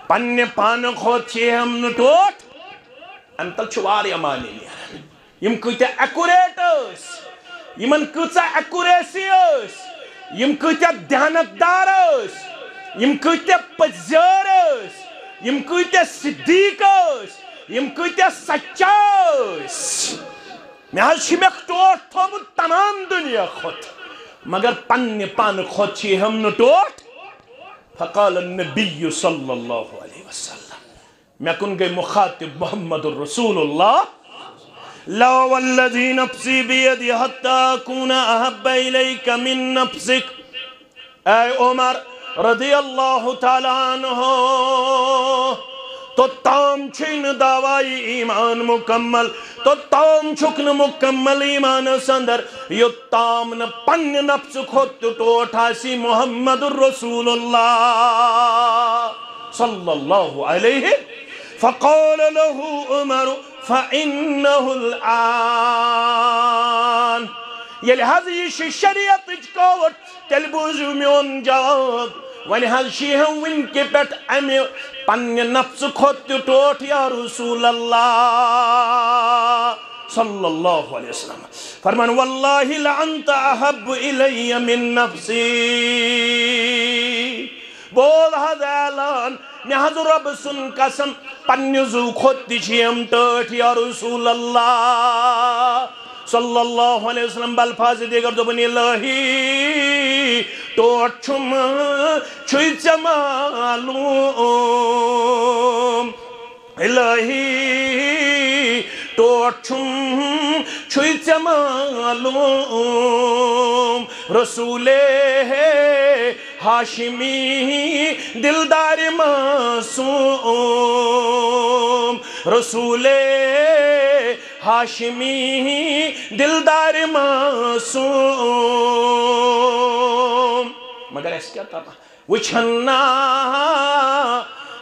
پنی پان خود چی ہم نٹوٹ انتل چواری امانی لیا یم کتے ایکوریٹ اس یمن کتا ایکوریسی اس یم کتیا دیانت دار اس یم کتیا پزیر اس یم کتیا صدیق اس یم کتیا سچا اس میں حال شمیخ ٹوٹ تھومت تمام دنیا خود مگر پن پان خود چی ہم نو ٹوٹ فقال النبی صلی اللہ علیہ وسلم میں کن گئی مخاطب محمد الرسول اللہ لا والذي نفسي بيدي حتى أكون أحب إليك من نفسك أي عمر رضي الله تعالى عنه تو تام چھن دعوائی ایمان مکمل، تو تام چھکن مکمل ایمان سندر، یو تام ن پن نفس خود ٹوٹ آسی محمد الرسول اللہ صلی اللہ علیہ۔ فقال له عمر فإنه الآن یلی حض یہ شریعت کوٹ تیل بوزو میون جواب ونی حض شیہن ون کے پیٹ امی پن نفس خود ٹوٹ یا رسول اللہ صلی اللہ علیہ وسلم۔ فرمان، واللہ لعنت احب الی من نفسی۔ بول حض اعلان میں حض رب سن قسم پنی زو خود تشیم ٹوٹ یا رسول اللہ۔ صلی اللہ علیہ وسلم بلفاظ دیگر دو الہی ٹوٹ چھم چھوئی معلوم الہی ٹوٹ چھم چھوئی چمالوم معلوم رسول ہاشمی دلدار معصوم رسول ہاشمی دلدار معصوم۔ مگر اس کیا تھا؟ وچھنا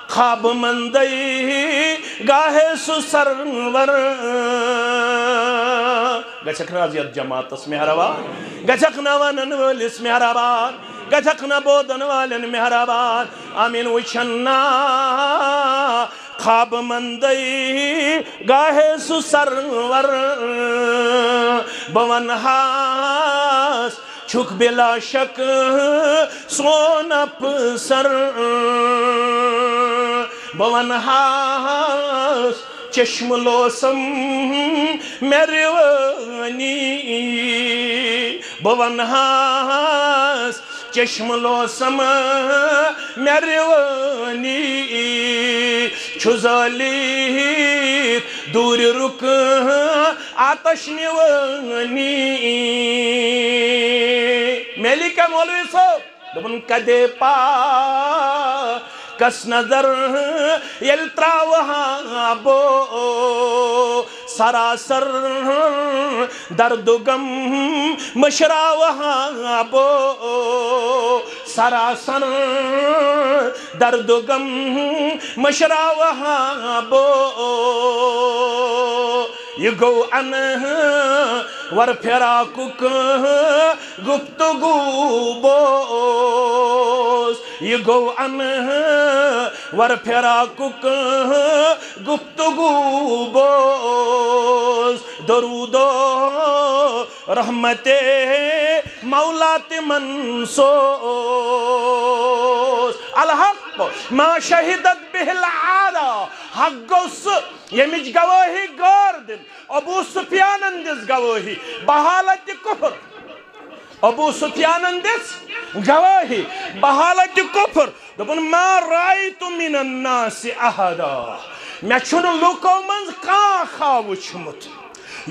خواب مندئی گاہے سو سرور گچھک نازیت جماعت اس مہربان گچھک نوانن والیس مہربان گچھک نبودن والن مہربان آمین وچھنا خواب مندئی گاہے سو سرور بون چھک بلا شک سون اپسر بون ہاس چشم لوسم میروانی بون ہاس چشم لوسم مروانی چھزالی دور رک آتش نوانی میلی کا مولوی صاحب دبن کدے پا کس نظر یلتراوہاں بو سراسر درد غم مشراوہاں بو سراسر درد غم مشراوہاں بو یہ گو ان ور پھراکک گفتگو بوز یہ گو ان ور پھراکک گفتگو بوز درودو رحمت مولات منسوس الحق ما شہدت بہل عادا حق گوس یمچ گواہی گور دن ابو سفیانن دس گواہی۔ بحالت کفر۔ ابو سفیانن دس گواہی۔ بحالت کفر۔ دپن ما رائت من الناس احدا. میں چھن لوکو منز کان خواہ وچھمت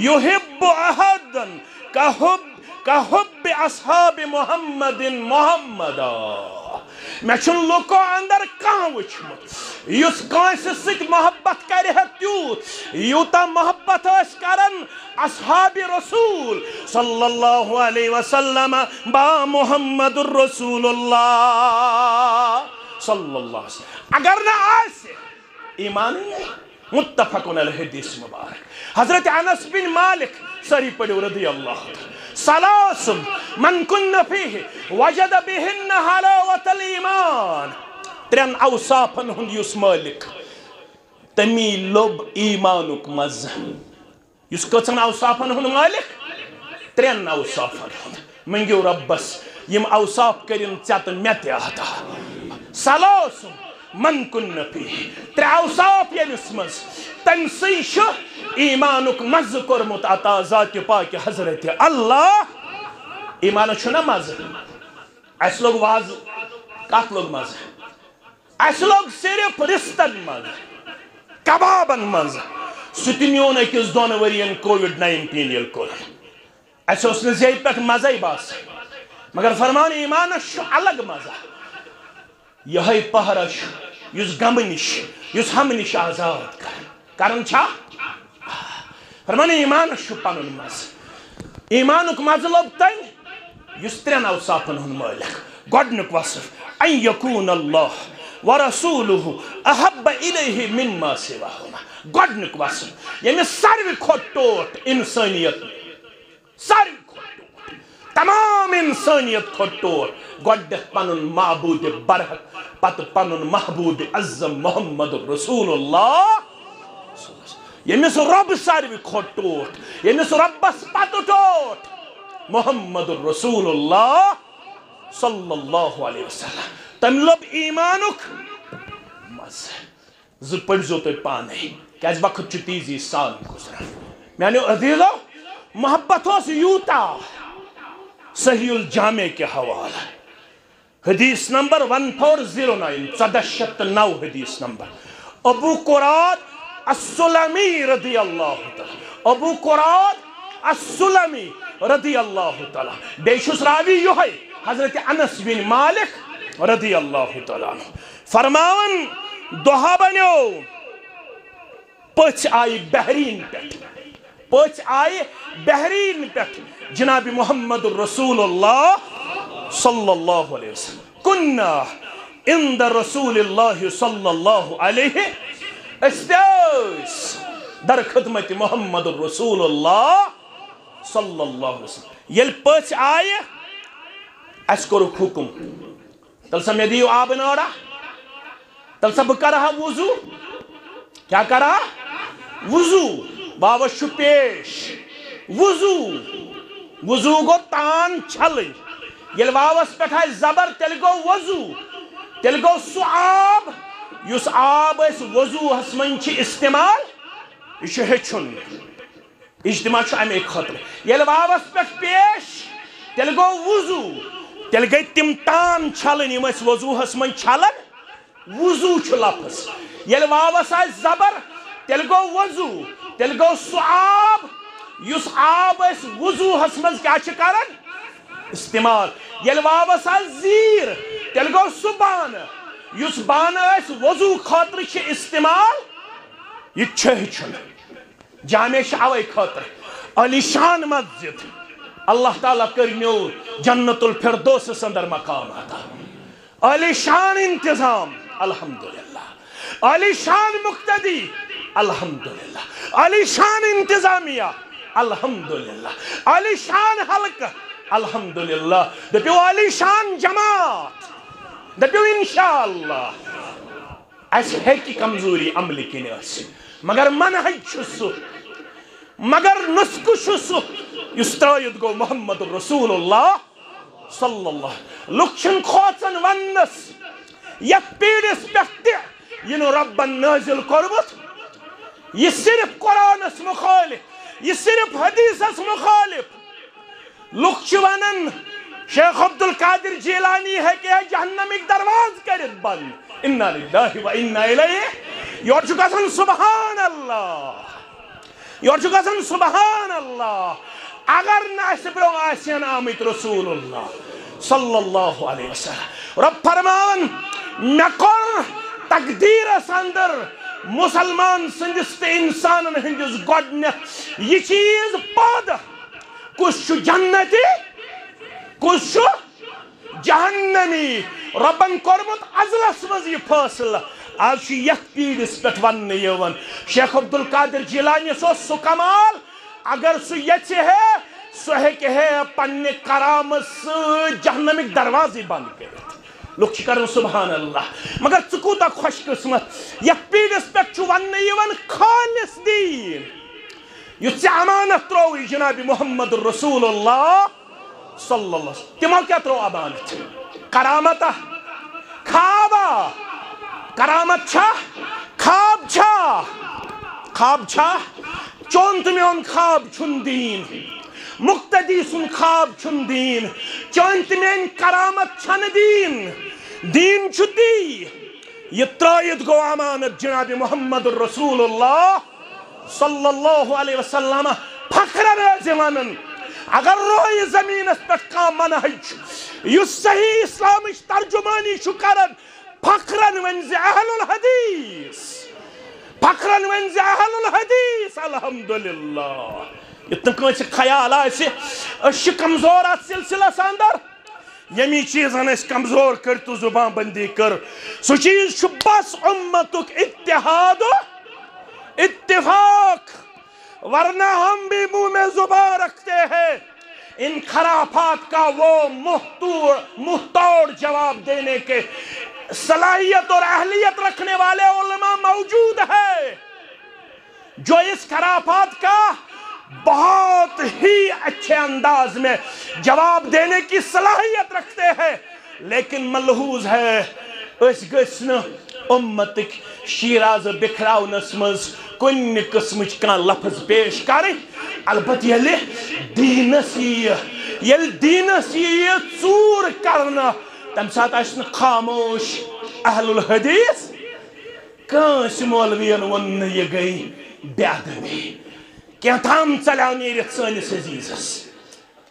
یحب احدن کحب کحب اصحاب محمد محمد میں چھن لوکو اندر کان وچھمت یس کانس ست محبت کرے تیوت. یوتا محبت اس کرن اصحاب رسول. صلی اللہ علیہ وسلم با محمد الرسول اللہ. صلی اللہ علیہ وسلم۔ اگر نہ آسے ایمان نہیں۔ متفقن الحدیث مبارک۔ حضرت انس بن مالک سری پڑھو رضی اللہ سلاس من کن فیہ وجد بہن حلاوت الایمان۔ ترین اوصافن ہند یس مالک۔ تمی لب ایمانک مز یس کچن اوصافن ہند مالک؟ ترین اوصافن ہند منگیو ربس یم اوصاف کرن مے تہ عطا سلاس من کن فیہ ترے اوصاف یمس مز تم سی ایمانک مز کورمت عطا ذات پاک حضرت اللہ ایمان چھنا مز اس لوگ واز کت لوگ مز اس لوگ صرف رستن مز کبابن مز سہ نیون اکس دون ورین کووڈ نائنٹین یل کور اس اس پہ مزے باس مگر فرمان ایمان الگ مزہ یہ پہرش، یس غم نش یس ہم نش آزاد کر۔ کرن چھا فرمان ایمان شو پنن مز۔ ایمانک مز لوب تن یس ترین اوصافن ہن مالک۔ گۄڈنیُک وصف، ان یکون اللہ ورسولہ احب الیہ مما سواہما۔ گۄڈنیُک وصف یعنی ییٚمِس ساروی کھۄتہٕ ٹوٹھ انسٲنیت ساروی کھۄتہٕ ٹوٹھ تمام انسانیت کھۄتہٕ ٹوٹھ گۄڈنیٚتھ پنُن معبوٗدِ برحق پتہٕ پنُن محبوٗبِ اعظم محمد رسول اللہ ییٚمِس رۄب ساروی کھۄتہٕ ٹوٹھ ییٚمِس رۄبس پتہٕ ٹوٹھ محمد رسول اللہ صلی اللہ علیہ وسلم تم لب ایمانک مز ز پڑھزو تو پانے کیاز وقت چھ تیزی سان گزران میانو عزیزو محبت ہوس یوتا صحیح الجامع کے حوالہ حدیث نمبر 1409 چودہ نو حدیث نمبر. ابو قرآن السلمی رضی اللہ تعالی. ابو قرآن السلمی رضی اللہ تعالی. بیشس راوی یوہی حضرت انس بن مالک رضی اللہ تعالیٰ فرماون دہا بنیو، پچ آئی بحرین پیٹ. پچ آئی بحرین پیٹ. جناب محمد رسول اللہ صلی اللہ علیہ وسلم. کننا اند رسول اللہ صلی اللہ علیہ استیس در خدمت محمد رسول اللہ صلی اللہ علیہ وسلم. یل پچ آئی اس کورک حکم تل سا میں دیو آب نارا. تل سا بکرہا وضو. کیا کرا وضو. بابا پیش. وضو. وضو گو تان چھلن یل واوس پٹھا زبر، تیل گو وضو، تیل گو سو آب یس آب اس وضو حسمن چھ استعمال؟ یہ چھ ہچن اجتماع چھ امی خطر۔ یل واوس پٹھ پیش، تیل گو وضو۔ تیل گئی تم تان چھلن، یم اس وضو ہس من چھلن، وضو چھ لفظ یل واوس آس زبر، تیل گو وضو، تیل گو سو آب یس آب اس وضو ہس من کیا چھ استعمال. یل واوس آس زیر. تیل گو سو بان یس بان اس وضو خاطر چھ استعمال؟ یہ چھ چھن جامع شاوی خاطر. علی شان مسجد. اللہ تعالیٰ کرنیو جنت الفردوس سندر مقام آتا. علی شان انتظام. الحمدللہ. علی شان مقتدی. الحمدللہ. علی شان انتظامیہ. الحمدللہ. علی شان حلق الحمدللہ دپیو علی شان جماعت دپیو انشاءاللہ ایسے ہے کی کمزوری عملی کی نیاسی مگر منحج چھسو مگر نسکو چھسو یسترائید گو محمد رسول اللہ صلی اللہ لکشن کھوچن ونس یک پیڑس پہتے ینو ربن نازل کربت یہ صرف قرآن اس مخالف یہ صرف حدیث اس مخالف لکش ونن شیخ عبدالقادر جیلانی ہے کہ ہے جہنم ایک درواز کرد بند۔ انہا للہ و انہا الیہ یور چکا سن سبحان اللہ یور چکا سن سبحان اللہ اگر ناس برو آسین آمت رسول اللہ صلی اللہ علیہ وسلم۔ رب فرمان نکر تقدیر سندر، مسلمان سندست انسان ہندس گوڈنیت یہ چیز پاد۔ کس جنتی کس جہنمی ربن کرمت ازلس مز یہ فاصلہ آج چھ یک پیڑس پہ ون یون شیخ عبدالقادر جیلانی سو سو کمال اگر سو یچ ہے سو ہے ہے کرام س جہنمک دروازی بند کرت لوگ کرن سبحان اللہ مگر ژکوتا خوش قسمت یک پیڑس پہ ون خالص دین یس امانت تروی جناب محمد رسول اللہ صلی اللہ علیہ وسلم تمو کیا ترو امانت کرامتا خوابا کرامت چھا خواب چھا خواب چھا چون تمیون خواب چھن دین مقتدی سن خواب چھن دین چون تمین کرامت چھن دین دین چھتی یہ ترائید گو امانت جناب محمد الرسول اللہ صلی اللہ علیہ وسلم فخر رازمانن اگر روی زمین اس پر کام منحج یو صحیح اسلامش ترجمانی شکرن فخرن ونز اہل الحدیث فخرن ونز اہل الحدیث الحمدللہ یتن کنس خیال آسی اش کمزور ات سلسلس اندر یمی چیزن اس کمزور کر تو زبان بندی کر سو چیز چھ بس امتک اتحاد و اتفاق، ورنہ ہم بھی منہ میں زبان رکھتے ہیں۔ ان خرافات کا وہ محتوڑ جواب دینے کے صلاحیت اور اہلیت رکھنے والے علماء موجود ہے جو اس خرافات کا بہت ہی اچھے انداز میں جواب دینے کی صلاحیت رکھتے ہیں، لیکن ملحوظ ہے۔ اس گسن امتک شیراز بکھراؤ نسمز کن قسمچ کان لفظ پیش کریں البت یلی دینس یہ یل دینس یہ ژور کرنا تم سات آسن خاموش اہل الحدیث کانس مولوین ون یہ گئی بیادبی کیا تھام چلیو نیرت سانس عزیزس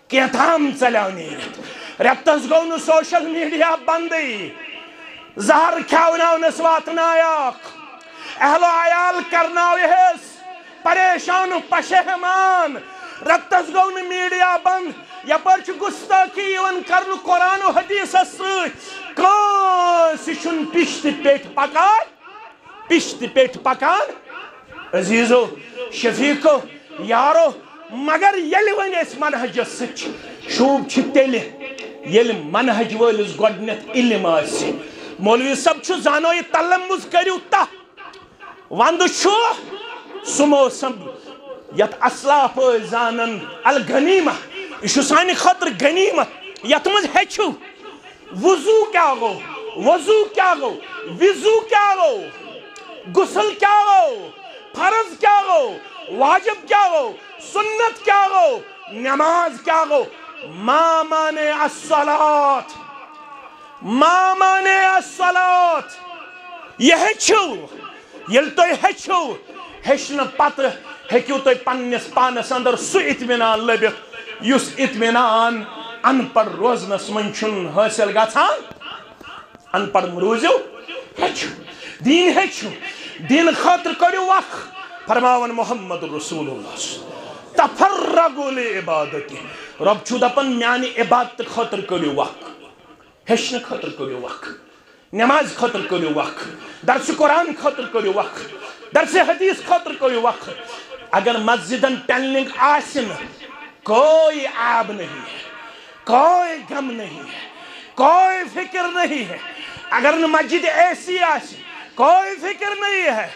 کیا تھام چلیو نیرت رتس گو نو سوشل میڈیا بندی زہر کھوناونس واتنایاک اہل و عیال کرناویس پریشان و پشہمان رتس گو نو میڈیا بند یپر چھ گستاخی یون کرن قرآن و حدیث ست کانسی چھن پشت پیٹ پکان پشت پیٹ پکان عزیزو، شفیقو، یارو، مگر یل ون اس منہج سچ شوب چھ تیل یل منہج ولس گڈنت علم آسی مولوی صاحب چھ زانو یہ تلمز کریو تا وند سمو سب یت اسلاف زانن الغنیمہ. یہ سانی خطر غنیمت یت مز ہچو. وضو کیا گو وضو کیا گو وضو کیا گو غسل کیا گو فرض کیا گو واجب کیا گو سنت کیا گو نماز کیا گو ما مانے الصلاة. ما مانے الصلاة. یہ ہچو. یل تو ہچو ہچن پتہ ہکیو تو پنس پانس اندر سو اطمینان لبت یس اطمینان ان پڑھ روزنس من چھن حاصل گژھان ان پڑھ روزو ہچو دین ہچو دین خاطر کریو وقت فرماون محمد رسول اللہ تفرغو لی عبادتی رب چھو دپن میانی عبادت خطر کریو وقت ہشن خطر کریو وقت نماز خطر کریو وقت، درس قرآن خطر کریو وقت، درس حدیث خطر کریو وقت۔ اگر مسجدن ٹیلنگ آسن، کوئی عاب نہیں ہے، کوئی غم نہیں ہے، کوئی فکر نہیں ہے۔ اگر مسجد ایسی آسی کوئی فکر نہیں ہے،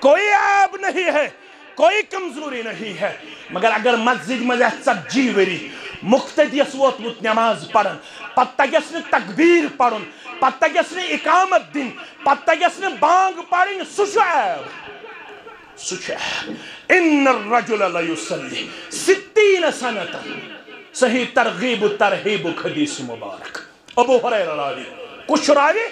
کوئی عیب نہیں ہے، کوئی کمزوری نہیں ہے۔ مگر اگر مسجد مزہ ژتجی وری مختدیس ووتمت نماز پڑھن، پتہ گژھِ نہٕ تکبیر پڑھن پتہ گژھِ نہٕ اقامت دِنۍ پتہ گژھِ بانگ پڑھٕنۍ سُہ چھُ عیب سُہ عیب ان الرجل لا يصلي ستين سنة صحیح ترغیب ترہیب حدیث مبارک۔ ابو حریرہ راوی کچھ راوی؟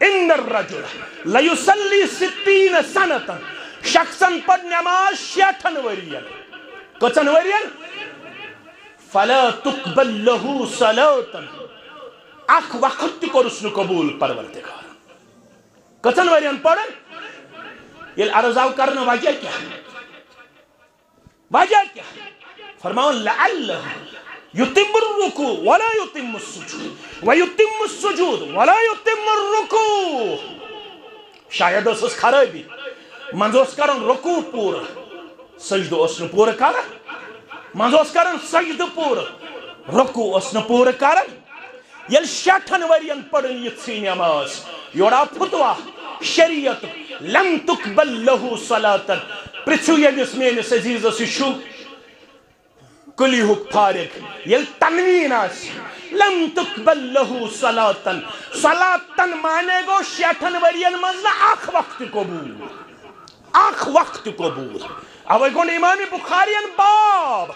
ان الرجل لیسلی ستین سنتا۔ شخصن پر نماز شیٹھن ورین۔ کچن ورین؟ فلا تقبل له صلاتا اخ وقت تی کرس نو قبول پروردگار کچن ورین پڑھن یہ عرضاو کرنا وجہ کیا وجہ کیا فرماؤن لعلہ يتم الركوع ولا يتم السجود ويتم السجود ولا يتم الركوع شاید اس اس خرابی منز اس کرن رکوع پورا سجد اس نو پورا کرن منز اس کرن سجد پورا رکوع اس نو پورا کرن یل شٹھن ورین پڑن یتسی نماز۔ یورا فتوا شریعت، لم تقبل له صلاة۔ پرچو یلس مینس عزیز اسی شو۔ کلیہک فارق یل تنوین آس۔ لم تقبل له صلاتن صلاتن مانے گو شیٹھن ورین مزنا آخ وقت قبول۔ آخ وقت قبول۔ اوے گون امام بخارین باب۔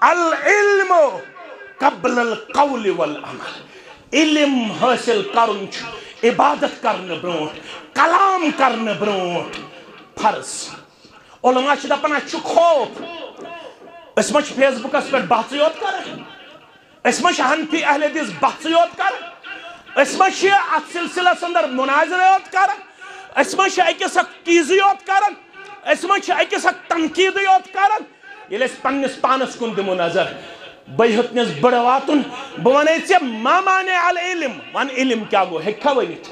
العلم۔ قبل القول والعمل. علم حاصل کرن عبادت کرن برونٹ کلام کرن برونٹ فرض. علماء چھتا پنا چھو خوف. اس مچ فیس بکس پر بحثی ہوت کر. اس مچ ہنفی اہل حدیث بحثی ہوت کر. اس ما چھ ات سلسلس اندر مناظر یوت کران اس ما چھ اکس اک تیز یوت کران اس ما چھ اکس اک تنقید یوت کران یل اس پنس پانس کن دمو نظر بے ہتنس بڑ واتن بہ ون ے ما مانے العلم ون علم کیا گو؟ ہیکھا ونت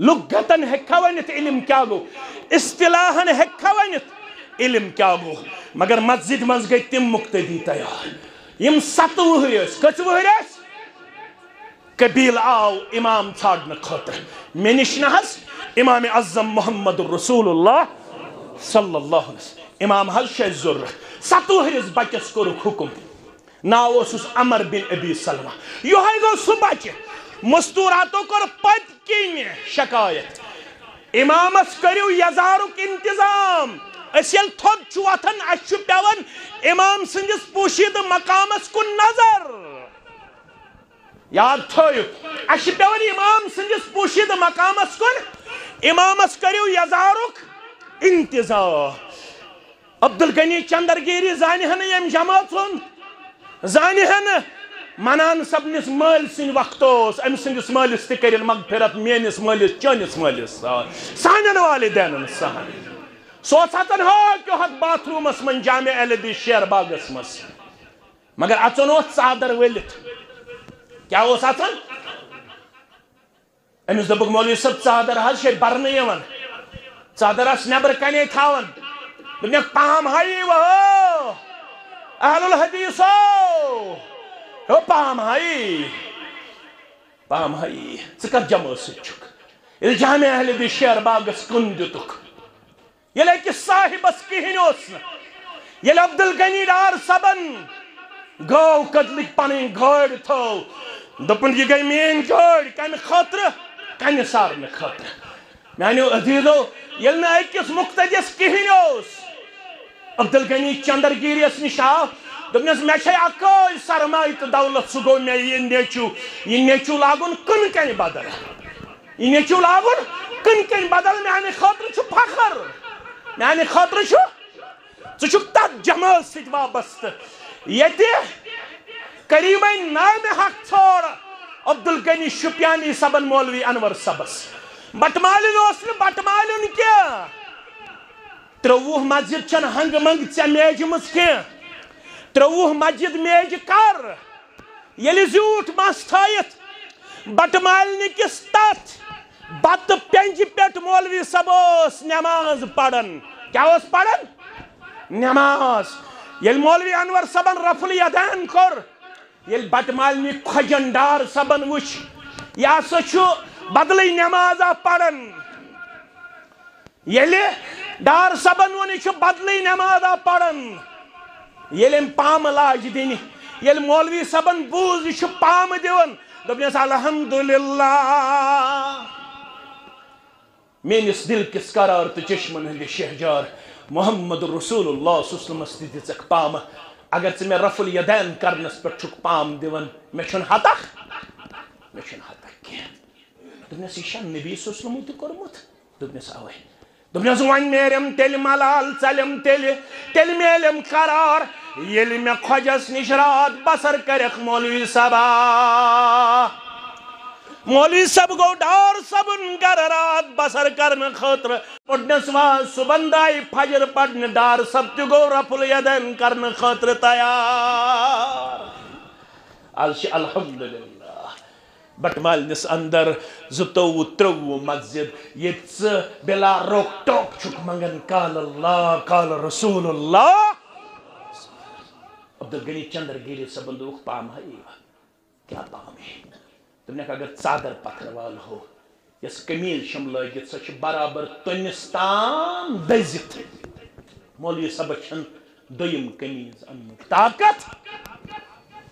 لغتن ہیکھا ونت علم کیا گو؟ اصطلاحن ہیکھا ونت علم کیا گو؟ مگر مسجد مز گئی تم مقتدی تیار۔ یم ست وہر وہر قبیل آو، امام ژھانڈنہٕ خٲطرٕ مےٚ نِش نہ امام اعظم محمد رسول اللہ صلی اللہ علیہ وسلم۔ امام حظ چھِ اَسہِ بچس کوٚرُکھ حُکم۔ ناو اوسُس امر بن ابی سلمہ۔ یہوے گوٚو سُہ بچہِ مستوٗراتو کوٚر پٔتۍ کِنہِ شکایت۔ امامس کٔرِو یزارُک انتظام۔ أسۍ ییٚلہِ تھوٚد چھُ وۄتھان اَسہِ چھُ پٮ۪وان امام سٕنٛدِس پوٗشیٖدٕ مقامس کُن نظر۔ یاد تھٲیِو اَسہِ چھِ پٮ۪وان امام سٕنٛدِس پوٗشیٖدٕ مقامس کُن امامس کٔرِو یزارُک انتظام۔ عبدالغنی چندرگیری زانہِ ہا نہٕ ییٚمہِ جمٲژ ہُنٛد زانہِ ہا نہٕ منان صبنِس مٲلۍ سٕنٛدۍ وقتہٕ اوس أمۍ سٕنٛدِس مٲلِس تہِ کٔرِنۍ مغفرت میٲنِس مٲلِس چٲنِس مٲلِس سانٮ۪ن والدینن سان سُہ اوس اژان ہاکیو ہتھ باتھ روٗمس منٛز جامع ایل شیر باغس منٛز مگر اژُن اوس ژادر ؤلِتھ کیا اوس اژان أمِس دوٚپُکھ مولوی صٲب ژادر حظ چھے برنہٕ یِوان ژادر آس نٮ۪برٕ کنے تھاوان دوٚپنکھ پام ہایی وہو اہل الحدیثو ہو پام ہایی پام ہایی ژٕ کتھ جمٲژ سۭتۍ جامع اہل حدیث شیر باغس کُن دِتُکھ ییٚلہِ أکِس صاحبس کِہیٖنۍ اوس نہٕ ییٚلہِ عبدالغنی ڈار صبن گٲو کٔدلٕکۍ پنٕنۍ گٲڑۍ تھٲو دوٚپُن یہِ گٔے میٛٲنۍ گٲڑۍ کمہِ خٲطرٕ کنہِ سارنہٕ خٲطرٕ میانیو عزیٖزو ییٚلہِ نہٕ أکِس مُختدِس کِہیٖنۍ اوس عبدالغنی چندرگیریس نِش آو دوٚپنس مےٚ چھے اکٲے سرماے تہٕ دولت سُہ گوٚو مےٚ یہِ نیٚچوٗ یہِ نیٚچوٗ لاگُن کٕنہٕ کَنہِ بدل یہِ نیٚچوٗ لاگُن کٕنہٕ کَنہِ بدل میانہِ خٲطرٕ چھُ فخر میانہِ خٲطرٕ چھُ ژٕ چھُکھ تتھ جمٲژ سۭتۍ وابستہٕ ییٚتہِ قریٖبے نامہِ حق ژھور عبدالغنی شُپیانی صبن مولوی انور صبس بٹہٕ مالیُن اوس نہٕ بٹہٕ مسجد چھنہٕ ہنگہٕ منگہٕ ژےٚ میجمٕژ کینٛہہ ترٛۆوُہ مسجد میجہِ کر ییٚلہِ زیوٗٹھ مس تھٲیِتھ بٹہٕ مالنہِ کِس تتھ بتہٕ پینجہِ پٮ۪ٹھ مولوی صٲب اوس نٮ۪ماز پران کیٛاہ اوس پران نٮ۪ماز ییٚلہِ مولوی انور صٲبن رفل یدین کوٚر ییٚلہِ بٹہٕ مالنہِ کھۄجن ڈار صٲبن وٕچھ یہِ ہسا چھُ بدلٕے نٮ۪مازا پران ییٚلہِ ڈار صٲبن ووٚن یہِ چھُ بدلٕے نٮ۪مازا پران ییٚلہِ أمۍ پامہٕ مولوی صٲبن بوٗز یہِ چھُ پامہٕ دِوان دوٚپنس الحمدُاللہ میٲنِس دِل کِس قرار تہٕ چشمن ہٕنٛدِ شہجار محمد رسول اللہ وسلمس تہِ دِژکھ پامہٕ اگر ژٕ مےٚ رفل یدین کرنس پٮ۪ٹھ چھُکھ پام دِوان مےٚ چھُنہٕ ہتکھ مےٚ چھُنہٕ ہتکھ کینٛہہ نبی وسلمو تہِ کوٚرمُت دوٚپنس اوے دوٚپنس وۄنۍ نیریم تیٚلہِ ملال ژلیم تیٚلہِ تیٚلہِ میلیم قرار ییٚلہِ مےٚ خۄجس نِش رات بسر کرکھ مولوی صبا مولوی صب گوٚو ڈار صبن گرٕ رات بسر کرنہٕ خٲطرٕ پٔٹنس واز صُبحن فجر پرنہِ ڈار صب تہِ گوٚو رفل یدن کرنہٕ خٲطرٕ تیار آز چھِ الحمدُاللہ بٹہٕ مالنِس اندر زٕتووُہ ترٛۆوُہ مسجد ییٚتہِ ژٕ روک ٹوک چھُکھ منگان کال اللہ کال رسول اللہ عبدالغنی چندرگیری صٲبن دوٚپُکھ پام ہا کیٛاہ پام ہے دوٚپنکھ اگر ژادر پتھر والہو یۄس قمیٖض چھَم لٲگِتھ سۄ چھِ برابر تُنِس تام دٔزِتھ مولوی صٲبس چھَنہٕ دوٚیِم قمیٖض اَننُک طاقت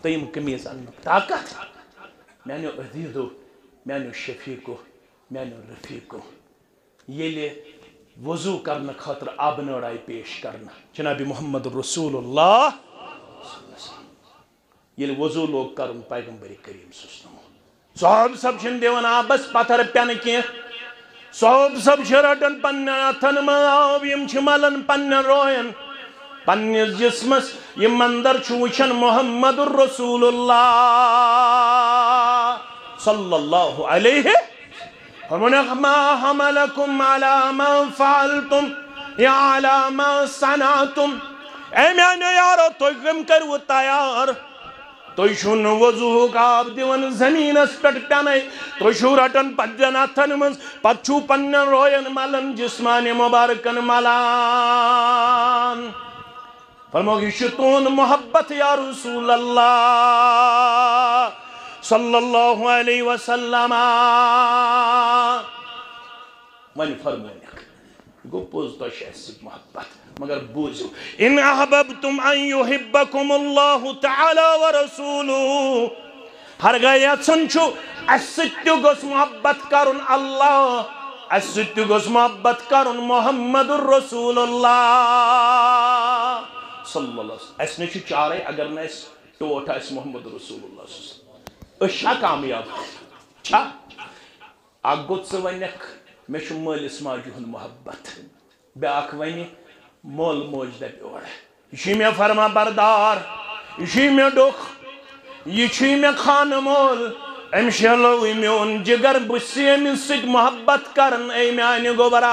دوٚیِم قمیٖض طاقت میانیو عزیٖزو میانیو شفیٖقو میانیو رفیٖقو. ییٚلہِ وضوٗ کرنہٕ خٲطرٕ آبہٕ نٲر پیش کرنہٕ جنابِ محمد رسول اللہ ییٚلہِ وضوٗ لوگ کرُن پیغمبر کریم سُسنمو. صحب صب چھِنہٕ دِوان آبس پتھر پٮ۪نہٕ کینٛہہ صحب صب چھِ رٹان پننٮ۪ن اتھن منٛز آب، یِم چھِ ملان پننٮ۪ن روین پننِس جسمس یہِ منٛدر چھُ محمد رسول اللہ. صلی اللہ علیہ فرمونا ما حملکم علی ما فعلتم یا علی ما صنعتم. اے میانے یارو تو غم کرو تیار. تو چھن وضو آب دیون زمینس پہ پنے تو چھو رٹن پجن اتن من پت چھو پنن روین ملن جسمان مبارکن ملان. فرمو یہ تون محبت یا رسول اللہ. صلی اللہ علیہ وسلم. ون فرمونک گو پوز تو شہست محبت، مگر بوزو ان احببتم ان یحبکم اللہ تعالی ورسولو ہر گئے یتسن چھو اسیتیو گوس محبت کرن اللہ اسیتیو گوس محبت کرن محمد الرسول اللہ. صلی اللہ علیہ وسلم، اس نے چھو چارے، اگر نے اس ٹوٹا اس محمد رسول اللہ صلی اللہ علیہ وسلم۔ اس کامیاب چھا اگوت سے ونک میں چھو مالس ماجو ہن محبت بیاک ونی مول موج دپ اور یہ میں فرما بردار یہ میں ڈوک یہ میں خان مول ام شلو میون جگر بسی امن سک محبت کرن اے میانی گوبرا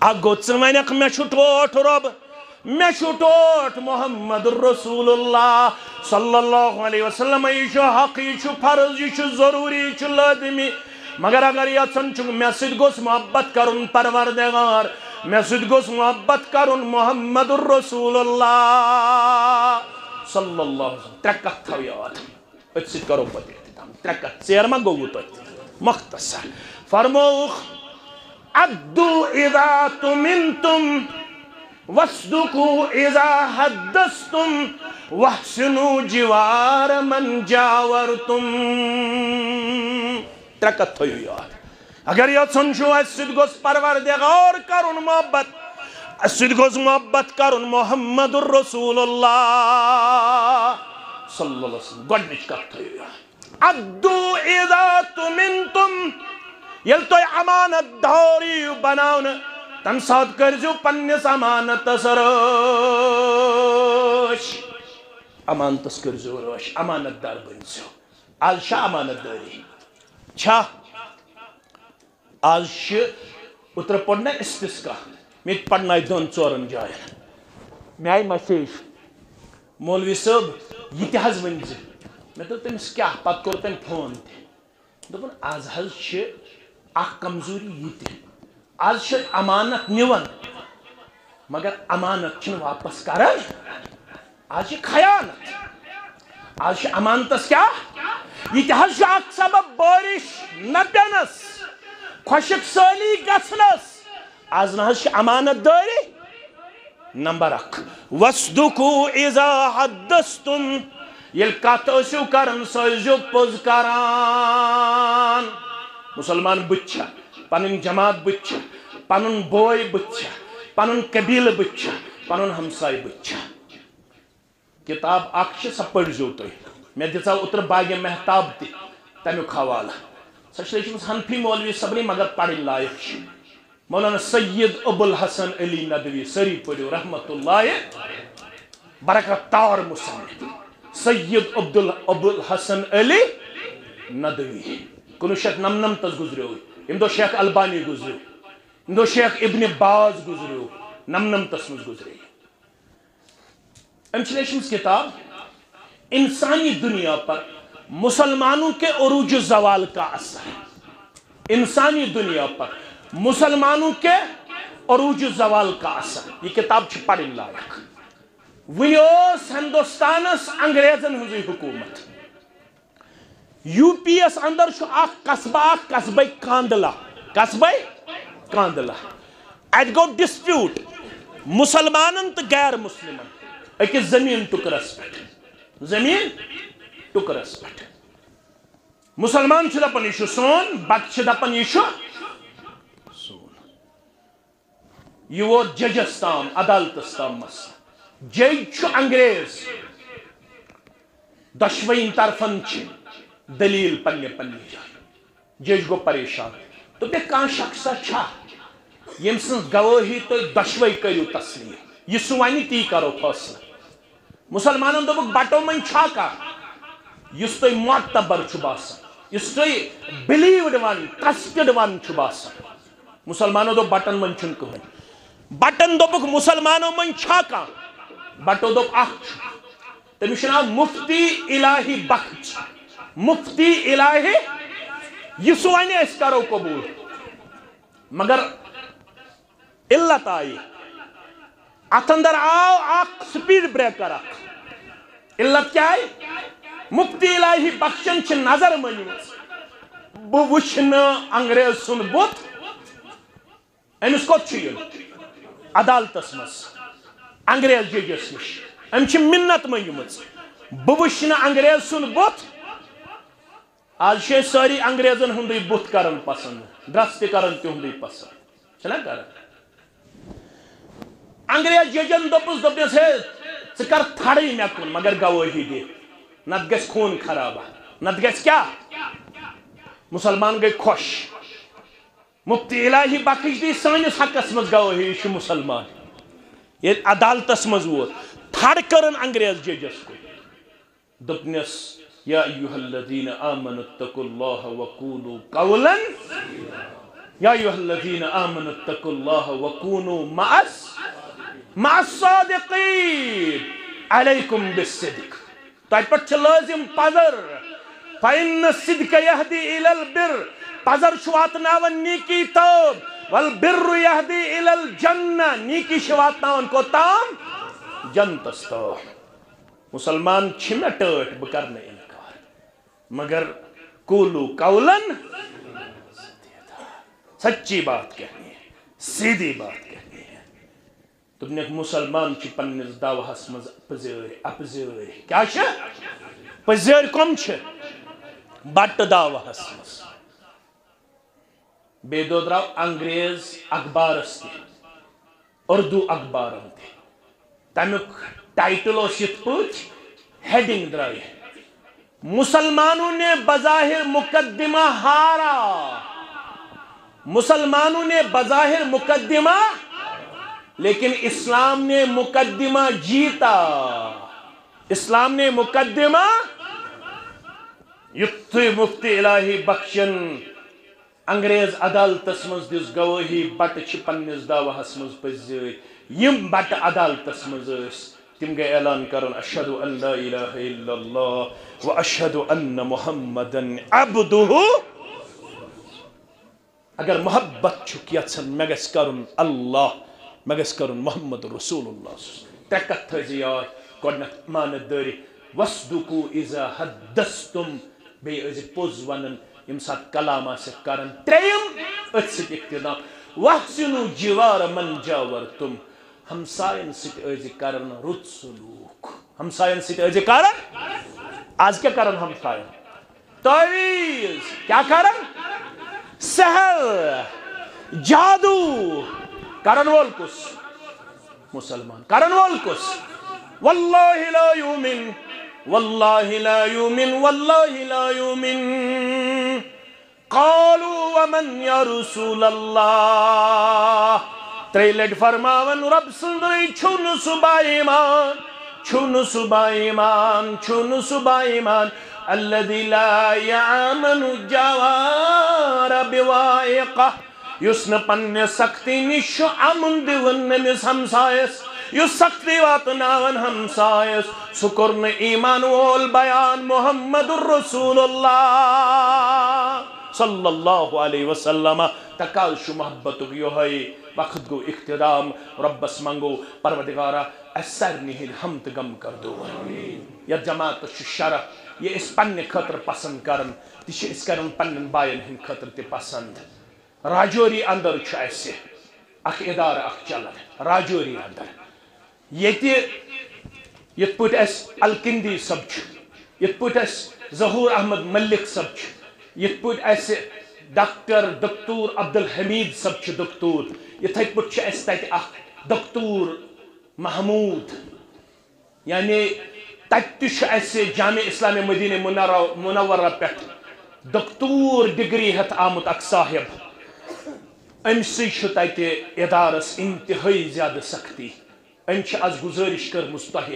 اگو ونک میں ٹوٹ رب میں ٹوٹ محمد رسول اللہ صلی اللہ علیہ وسلم، یہ حق، یہ فرض، یہ ضروری، یہ لازمی۔ مگر اگر یژن چھ مے سید گوس محبت کرن پروردگار مے سید گوس محبت کرن محمد الرسول اللہ صلی اللہ علیہ وسلم۔ ترے کتھ تھو یاد ات سید کرو پتہ اختتام ترے کتھ ژیر ما گوو تت مختصر۔ فرموخ عدو اذا تمنتم وصدقوا اذا حدثتم واحسنوا جوار من جاورتم۔ ترکت تھویو یاد اگر یہ سنشو اس سید گوز پروردگار کرن محبت اس سید گوز محبت کرن محمد الرسول اللہ۔ صلی اللہ علیہ وسلم گوڑنچ کت تھویو یاد ادو اذا تمنتم یل تو امانت دھوری بناون تم ساتھ کرزو پنیس امانت سروش امانتس کرزو روش، امانت دار بنزو آل شا امانت داری۔ چھا۔ آج چھ اتر پڑھنا استسقا میں پڑھنا دون ژورن جائن مے آئی مسیج مولوی صٲب یہ تہِ حظ ؤنۍ زِ مےٚ دوٚپ تٔمِس کیٛاہ پَتہٕ کوٚر تٔمۍ فون تہِ دوٚپُن آز حظ چھِ اکھ کمزوری یہ تہِ آز امانت نِوان مگر امانت چھِنہٕ واپس کران آز خیانت. آز امانتس کیٛاہ یہ تہِ سبب بٲرِش نہ پینس خۄشک سٲلی گژھنس آز نہ امانت دٲری نمبر اکھ وصدقو اذا حدستم یل کت ٲسِو کران سۄ ٲسۍزیو پوٚز کران. مسلمان بہٕ تہِ چھا پنٕنۍ جماعت بہٕ تہِ چھا پنُن بوے بہٕ تہِ چھا پنُن قبیٖلہٕ کتاب اکھ چھِ سۄ پٔرۍزیو تُہۍ مےٚ دِژاو اوترٕ محتاب تہِ تمیُک حوالہٕ سۄ حنفی مولوی صبنی مگر پرٕنۍ لایق چھِ مولانا سید ابو الحسن علی ندوی سری پڑھو رحمت اللہ برکت تار مصنف سید عبد ابو الحسن علی ندوی۔ کنو شیخ نمنمتس گزریو ام دو شیخ البانی گزریو ام دو شیخ ابن باز گزریو نمنمتس مز گزریو ام چلیشمس کتاب، انسانی دنیا پر مسلمانوں کے عروج زوال کا اثر. انسانی دنیا پر مسلمانوں کے عروج زوال کا اثر. یہ کتاب چھ پڑھن لائق. ونیوس ہندوستانس انگریزن ہزی حکومت. یو پی اس اندر اخ قصبہ اخ قصبہ کاندلہ۔ قصبہ کاندلہ۔ ایت گو ڈسپیوٹ مسلمانن تو غیر مسلمن اکس زمین ٹکرس پہ زمین ٹکرس پہ مسلمان چھ دپن یہ سون بت چھ دپن یہ یہ ووت ججس تام، عدالتس تام مس۔ جج انگریز۔ دشوین طرفن دلیل پنہ پنہ جائے جج گو پریشان۔ تو بے کان شخصا چھا۔ یم سن گواہی تو دشوئی کریو تسلیم۔ یہ سوانی تی کرو فیصلہ مسلمانوں دوبک بٹو من چھا کا۔ یس تھی معتبر باسان اس تھی بلیوڈ ون ٹرسٹڈ ون باسان مسلمانوں دو بٹن من چھن کہیں بٹن دو بک مسلمانوں من چھا کا۔ بٹو دو اخ تمیش نام مفتی الہی بخش مفتی الہی یہ سوانے اس کرو قبول۔ مگر علت آئی۔ ات اندر آو اخ سپیڈ بریکر اخ علت کیا ہے مفتی الہی بخشن چھ نظر منیمس بہ وچھن انگریز سن بت امس کوت عدالتس مز انگریز ججس نش ام منت منگمت بہ وچھن انگریز سن بت آج چھ ساری انگریزن ہندی بت کرن پسند ڈرس تہ کرن تہندی پسند۔ چھنا کرن انگریز ججن دپس دپنس ہے ژٕ کر تھڑی مے کن، مگر گواہی دے۔ نت گژھِ خون خراب نت گژھِ کیا؟ مسلمان گئی خوش۔ مفتی الہی بخش دی سانس حقس مز گواہی یہ مسلمان۔ یہ عدالتس مز ووت۔ تھڑ کرن انگریز ججس کو۔ دپنس يا أيها الذين آمنوا اتقوا الله وكونوا قولا. يا أيها الذين آمنوا اتقوا الله وكونوا مع مع الصادقين. عليكم بالصدق. طيب হচ্ছে লাজিম পাজার فإن الصدق يهدي إلى البر. بذر شواتنا والنيكي توب والبر يهدي إلى الجنة. نيكي شواتنا ونكو تام؟ جنتستو مسلمان چھمٹٹ بکرنے. مگر کولو قولن سچی بات کہنی ہے، سیدھی بات کہنی ہے۔ تم نے مسلمان چی پنیز دعوہس مز پزیر اپزیر کیا چھے؟ پزیر کم چھے؟ بٹ دعوہس مز۔ بے دو دراو انگریز اخبارس تی اردو اخبارن تی تمیک ٹائٹل اس یت پوچھ، ہیڈنگ درائی ہے مسلمانوں نے بظاہر مقدمہ ہارا۔ مسلمانوں نے بظاہر مقدمہ لیکن اسلام نے مقدمہ جیتا۔ اسلام نے مقدمہ یتھی مفتی الہی بخشن، انگریز عدالتس مز دس گواہی، بٹ پنس دعوہس مز پزر یم بٹ عدالتس مز تم گئی اعلان کرن اشہد ان لا الہ الا اللہ و اشہد ان محمدن عبدہ اگر محبت چھک یژھن مے گژھِ کرن اللہ مے گژھِ کرن محمد رسول اللہ۔ ترٛےٚ کتھ تھٲیزِ جی یاد گۄڈنیٚتھ مانت دٲری وصدقو اذا حدستم بیٚیہِ ٲسۍ پوٚز ونان ییٚمہِ ساتہٕ کلام آسٮ۪کھ کران ترٛیٚیِم أتھۍ سۭتۍ اختِنام وحسنو جوار من جاور تم ہمسائن سۭتۍ ٲسۍ کران رُت سلوٗک۔ ہمسائن سۭتۍ ٲسۍ کران آز کیٛاہ کران ہمساین تعویٖز کیٛاہ کران سہل جادو۔ کرن وول کس مسلمان۔ کرن وول کس واللہ لا یومن واللہ لا یومن واللہ لا یومن قالوا ومن یا رسول اللہ؟ تری لٹ فرماون، رب سندری چھن صبح ایمان، چھن صبح ایمان، چھن صبح ایمان. الذي لا يعمن جوار بوائقہ. یس ن پنہ سختی نش امن دون نمس ہمسایس یس سختی واتناون ہمسایس. سہ کور ایمان وول بیان محمد الرسول اللہ. صلی اللہ علیہ وسلم. تکال شو محبت یہ وقت گو اختدام ربس منگو پروردگارا، اثر نہل ہم غم کر دو۔ یا جماعت شرف یہ اس پنہ خطر پسند کرن۔ تہ اس کرن پنن بائن ہند خطر تہ پسند۔ راجوری اندر اسہ اخ ادارہ اخ چلان راجوری اندر۔ یہ یت پٹ اس الکندی صب یت پٹ اس ظہور احمد ملک صب یت پٹ اس ڈاکٹر دکتور عبد الحمید صب دکتور۔ یتھے پٹ اس تت اخ دکتور محمود یعنی تت اس جامع اسلام مدینہ منورہ پہ دکتور ڈگری ہتھ آمت اخ صاحب ام سی تتہ ادارس انتہائی زیادہ سختی ام آز گزارش کرمز تہ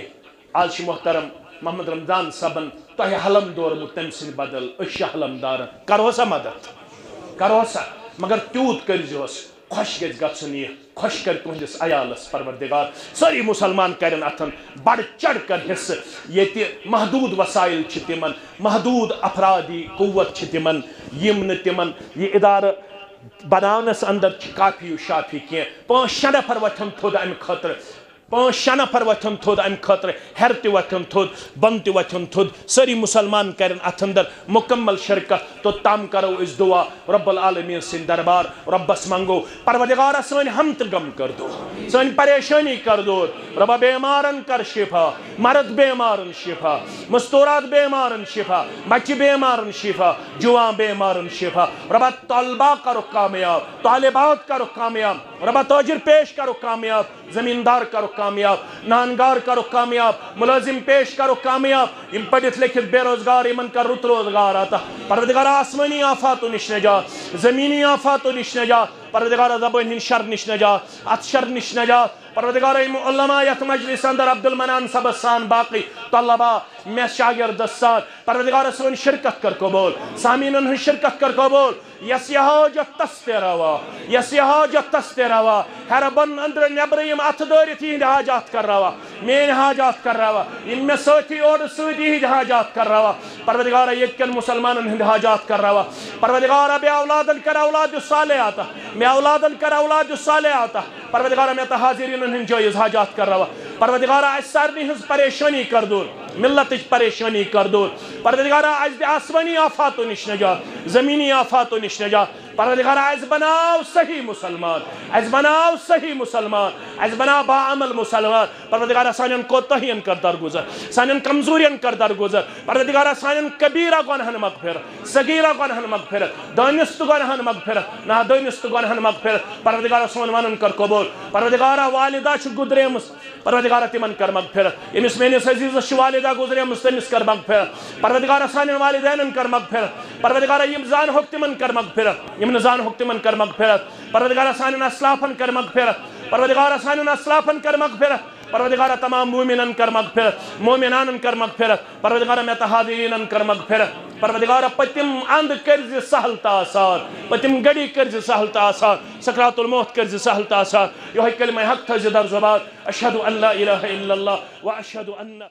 آج محترم محمد رمضان صبن تہ حلم دورمت تم سن بدل أسۍ چھِ حلم دار کرو سا مدد کرو سا مگر تیوت کٔرزِہوس خوش گژھِ گھن یہ خوش کر تہندس عیالس پروردگار۔ ساری مسلمان کرن اتن بڑ چڑھ کر حصہ یہ محدود وسائل تمن، محدود افرادی قوت تمن، یم تمن۔ یہ ادارہ بنانس اندر کافی و شافی کی پانچ شےٚ نفر وتھن تھود امہ خاطر پانچ شےٚ نفر وتھن تھوٚد امہِ خٲطرٕ ہٮ۪ر تہِ وتھن تھوٚد بۄن تہِ وتھن تھوٚد سٲری مُسلمان کرن اتھ اندر مکمل شرکت توٚتام کرو أسۍ دعا، رب العالمین سٕنٛدۍ دربار رۄبس منگو پروردگارا سٲنۍ ہم تہٕ غم کر دور سٲنۍ پریشٲنی کر دور رۄبا بیمارن کر شفا، مرد بیمارن شفا، مستورات بیمارن شفا بچہِ بیمارن شفا، جوان بیمارن شفا رۄبا طلبا کرُکھ کامیاب، طالبات کرُکھ کامیاب رۄبا تٲجر پیش کرُکھ کامیاب، زمیندار کرُکھ کامیاب، نانگار کرو کامیاب، ملازم پیش کرو کامیاب. ام پڑھت لکھت بے روزگار امن کر رت روزگار آتا. پروردگار، آسمانی آفاتو نش نجات زمینی آفاتو نش نجات پروردگار، زبان ہن شر نش نجات ات شر نش نجات پروردگار علماء یت مجلس اندر عبد المنان سبسان باقی. طلبا میں شاگرد سات پروردگار سون شرکت کر قبول سامین ہن شرکت کر قبول یس یہ حاجت تس تہ روا یس یہ حاجت تس تہ روا ہر بن اندر نبر یم اتھ دٲرِتھ یِہنٛدِ حاجات کر روا میٲنۍ حاجات کر روا یم مےٚ سۭتی اورٕ سۭتۍ یِہنٛدِ حاجات کر روا پروردگارا ییٚتہِ کٮ۪ن مُسلمانن حاجات کر روا پروردگارا بے اولادن کر اولاد صالح عطا اولادن کر اولاد صالح عطا پروردگارا مےٚ تہٕ حاضریٖنن حاجات کر روا پروردگارا اَسہِ سارنٕے ہٕنٛز پریشٲنی کر دوٗر۔ ملتٕچ پریشانی کر دور پروردگارا آسمانی دِ آفاتو نِش نجات زمینی آفاتو نش نجات پروردگار اس بناو صحیح مسلمان اس بناو صحیح مسلمان اس بناو با عمل مسلمان. پروردگار سانن کوتہین کر درگزر سانن کمزورین کر درگزر پروردگار سانن کبیرہ گنہن مغفر صغیرہ گنہن مغفر دانست گنہن مغفر نہ دانست گنہن مغفر پروردگار سون ونن کر قبول. پروردگار، والدہ چھ گدریمس پروردگار تمن کر مغفرت. یمس میانس عزیزس والدہ گزریمس تمس کر مغفرت. پروردگار سانن والدینن کر مغفرت. پروردگار یم زان حق تمن کر مغفرت. یم نزان حق تمن کر مغفرت. پروردگار سانن اسلافن کر مغفرت. پروردگار سانن اسلافن کر مغفرت. پروردگار تمام مومنن کر مغفرت. مومنانن کر مغفرت. پروردگار میں تحادینن کر مغفرت. پروردگار پتم اند کرز سہل تا آسان. پتم گڑی کرز سہل تا آسان. سکرات الموت کرز سہل تا آسان. یہ کلمہ حق تھا در زبان. اشہدو ان لا الہ الا اللہ و اشہدو ان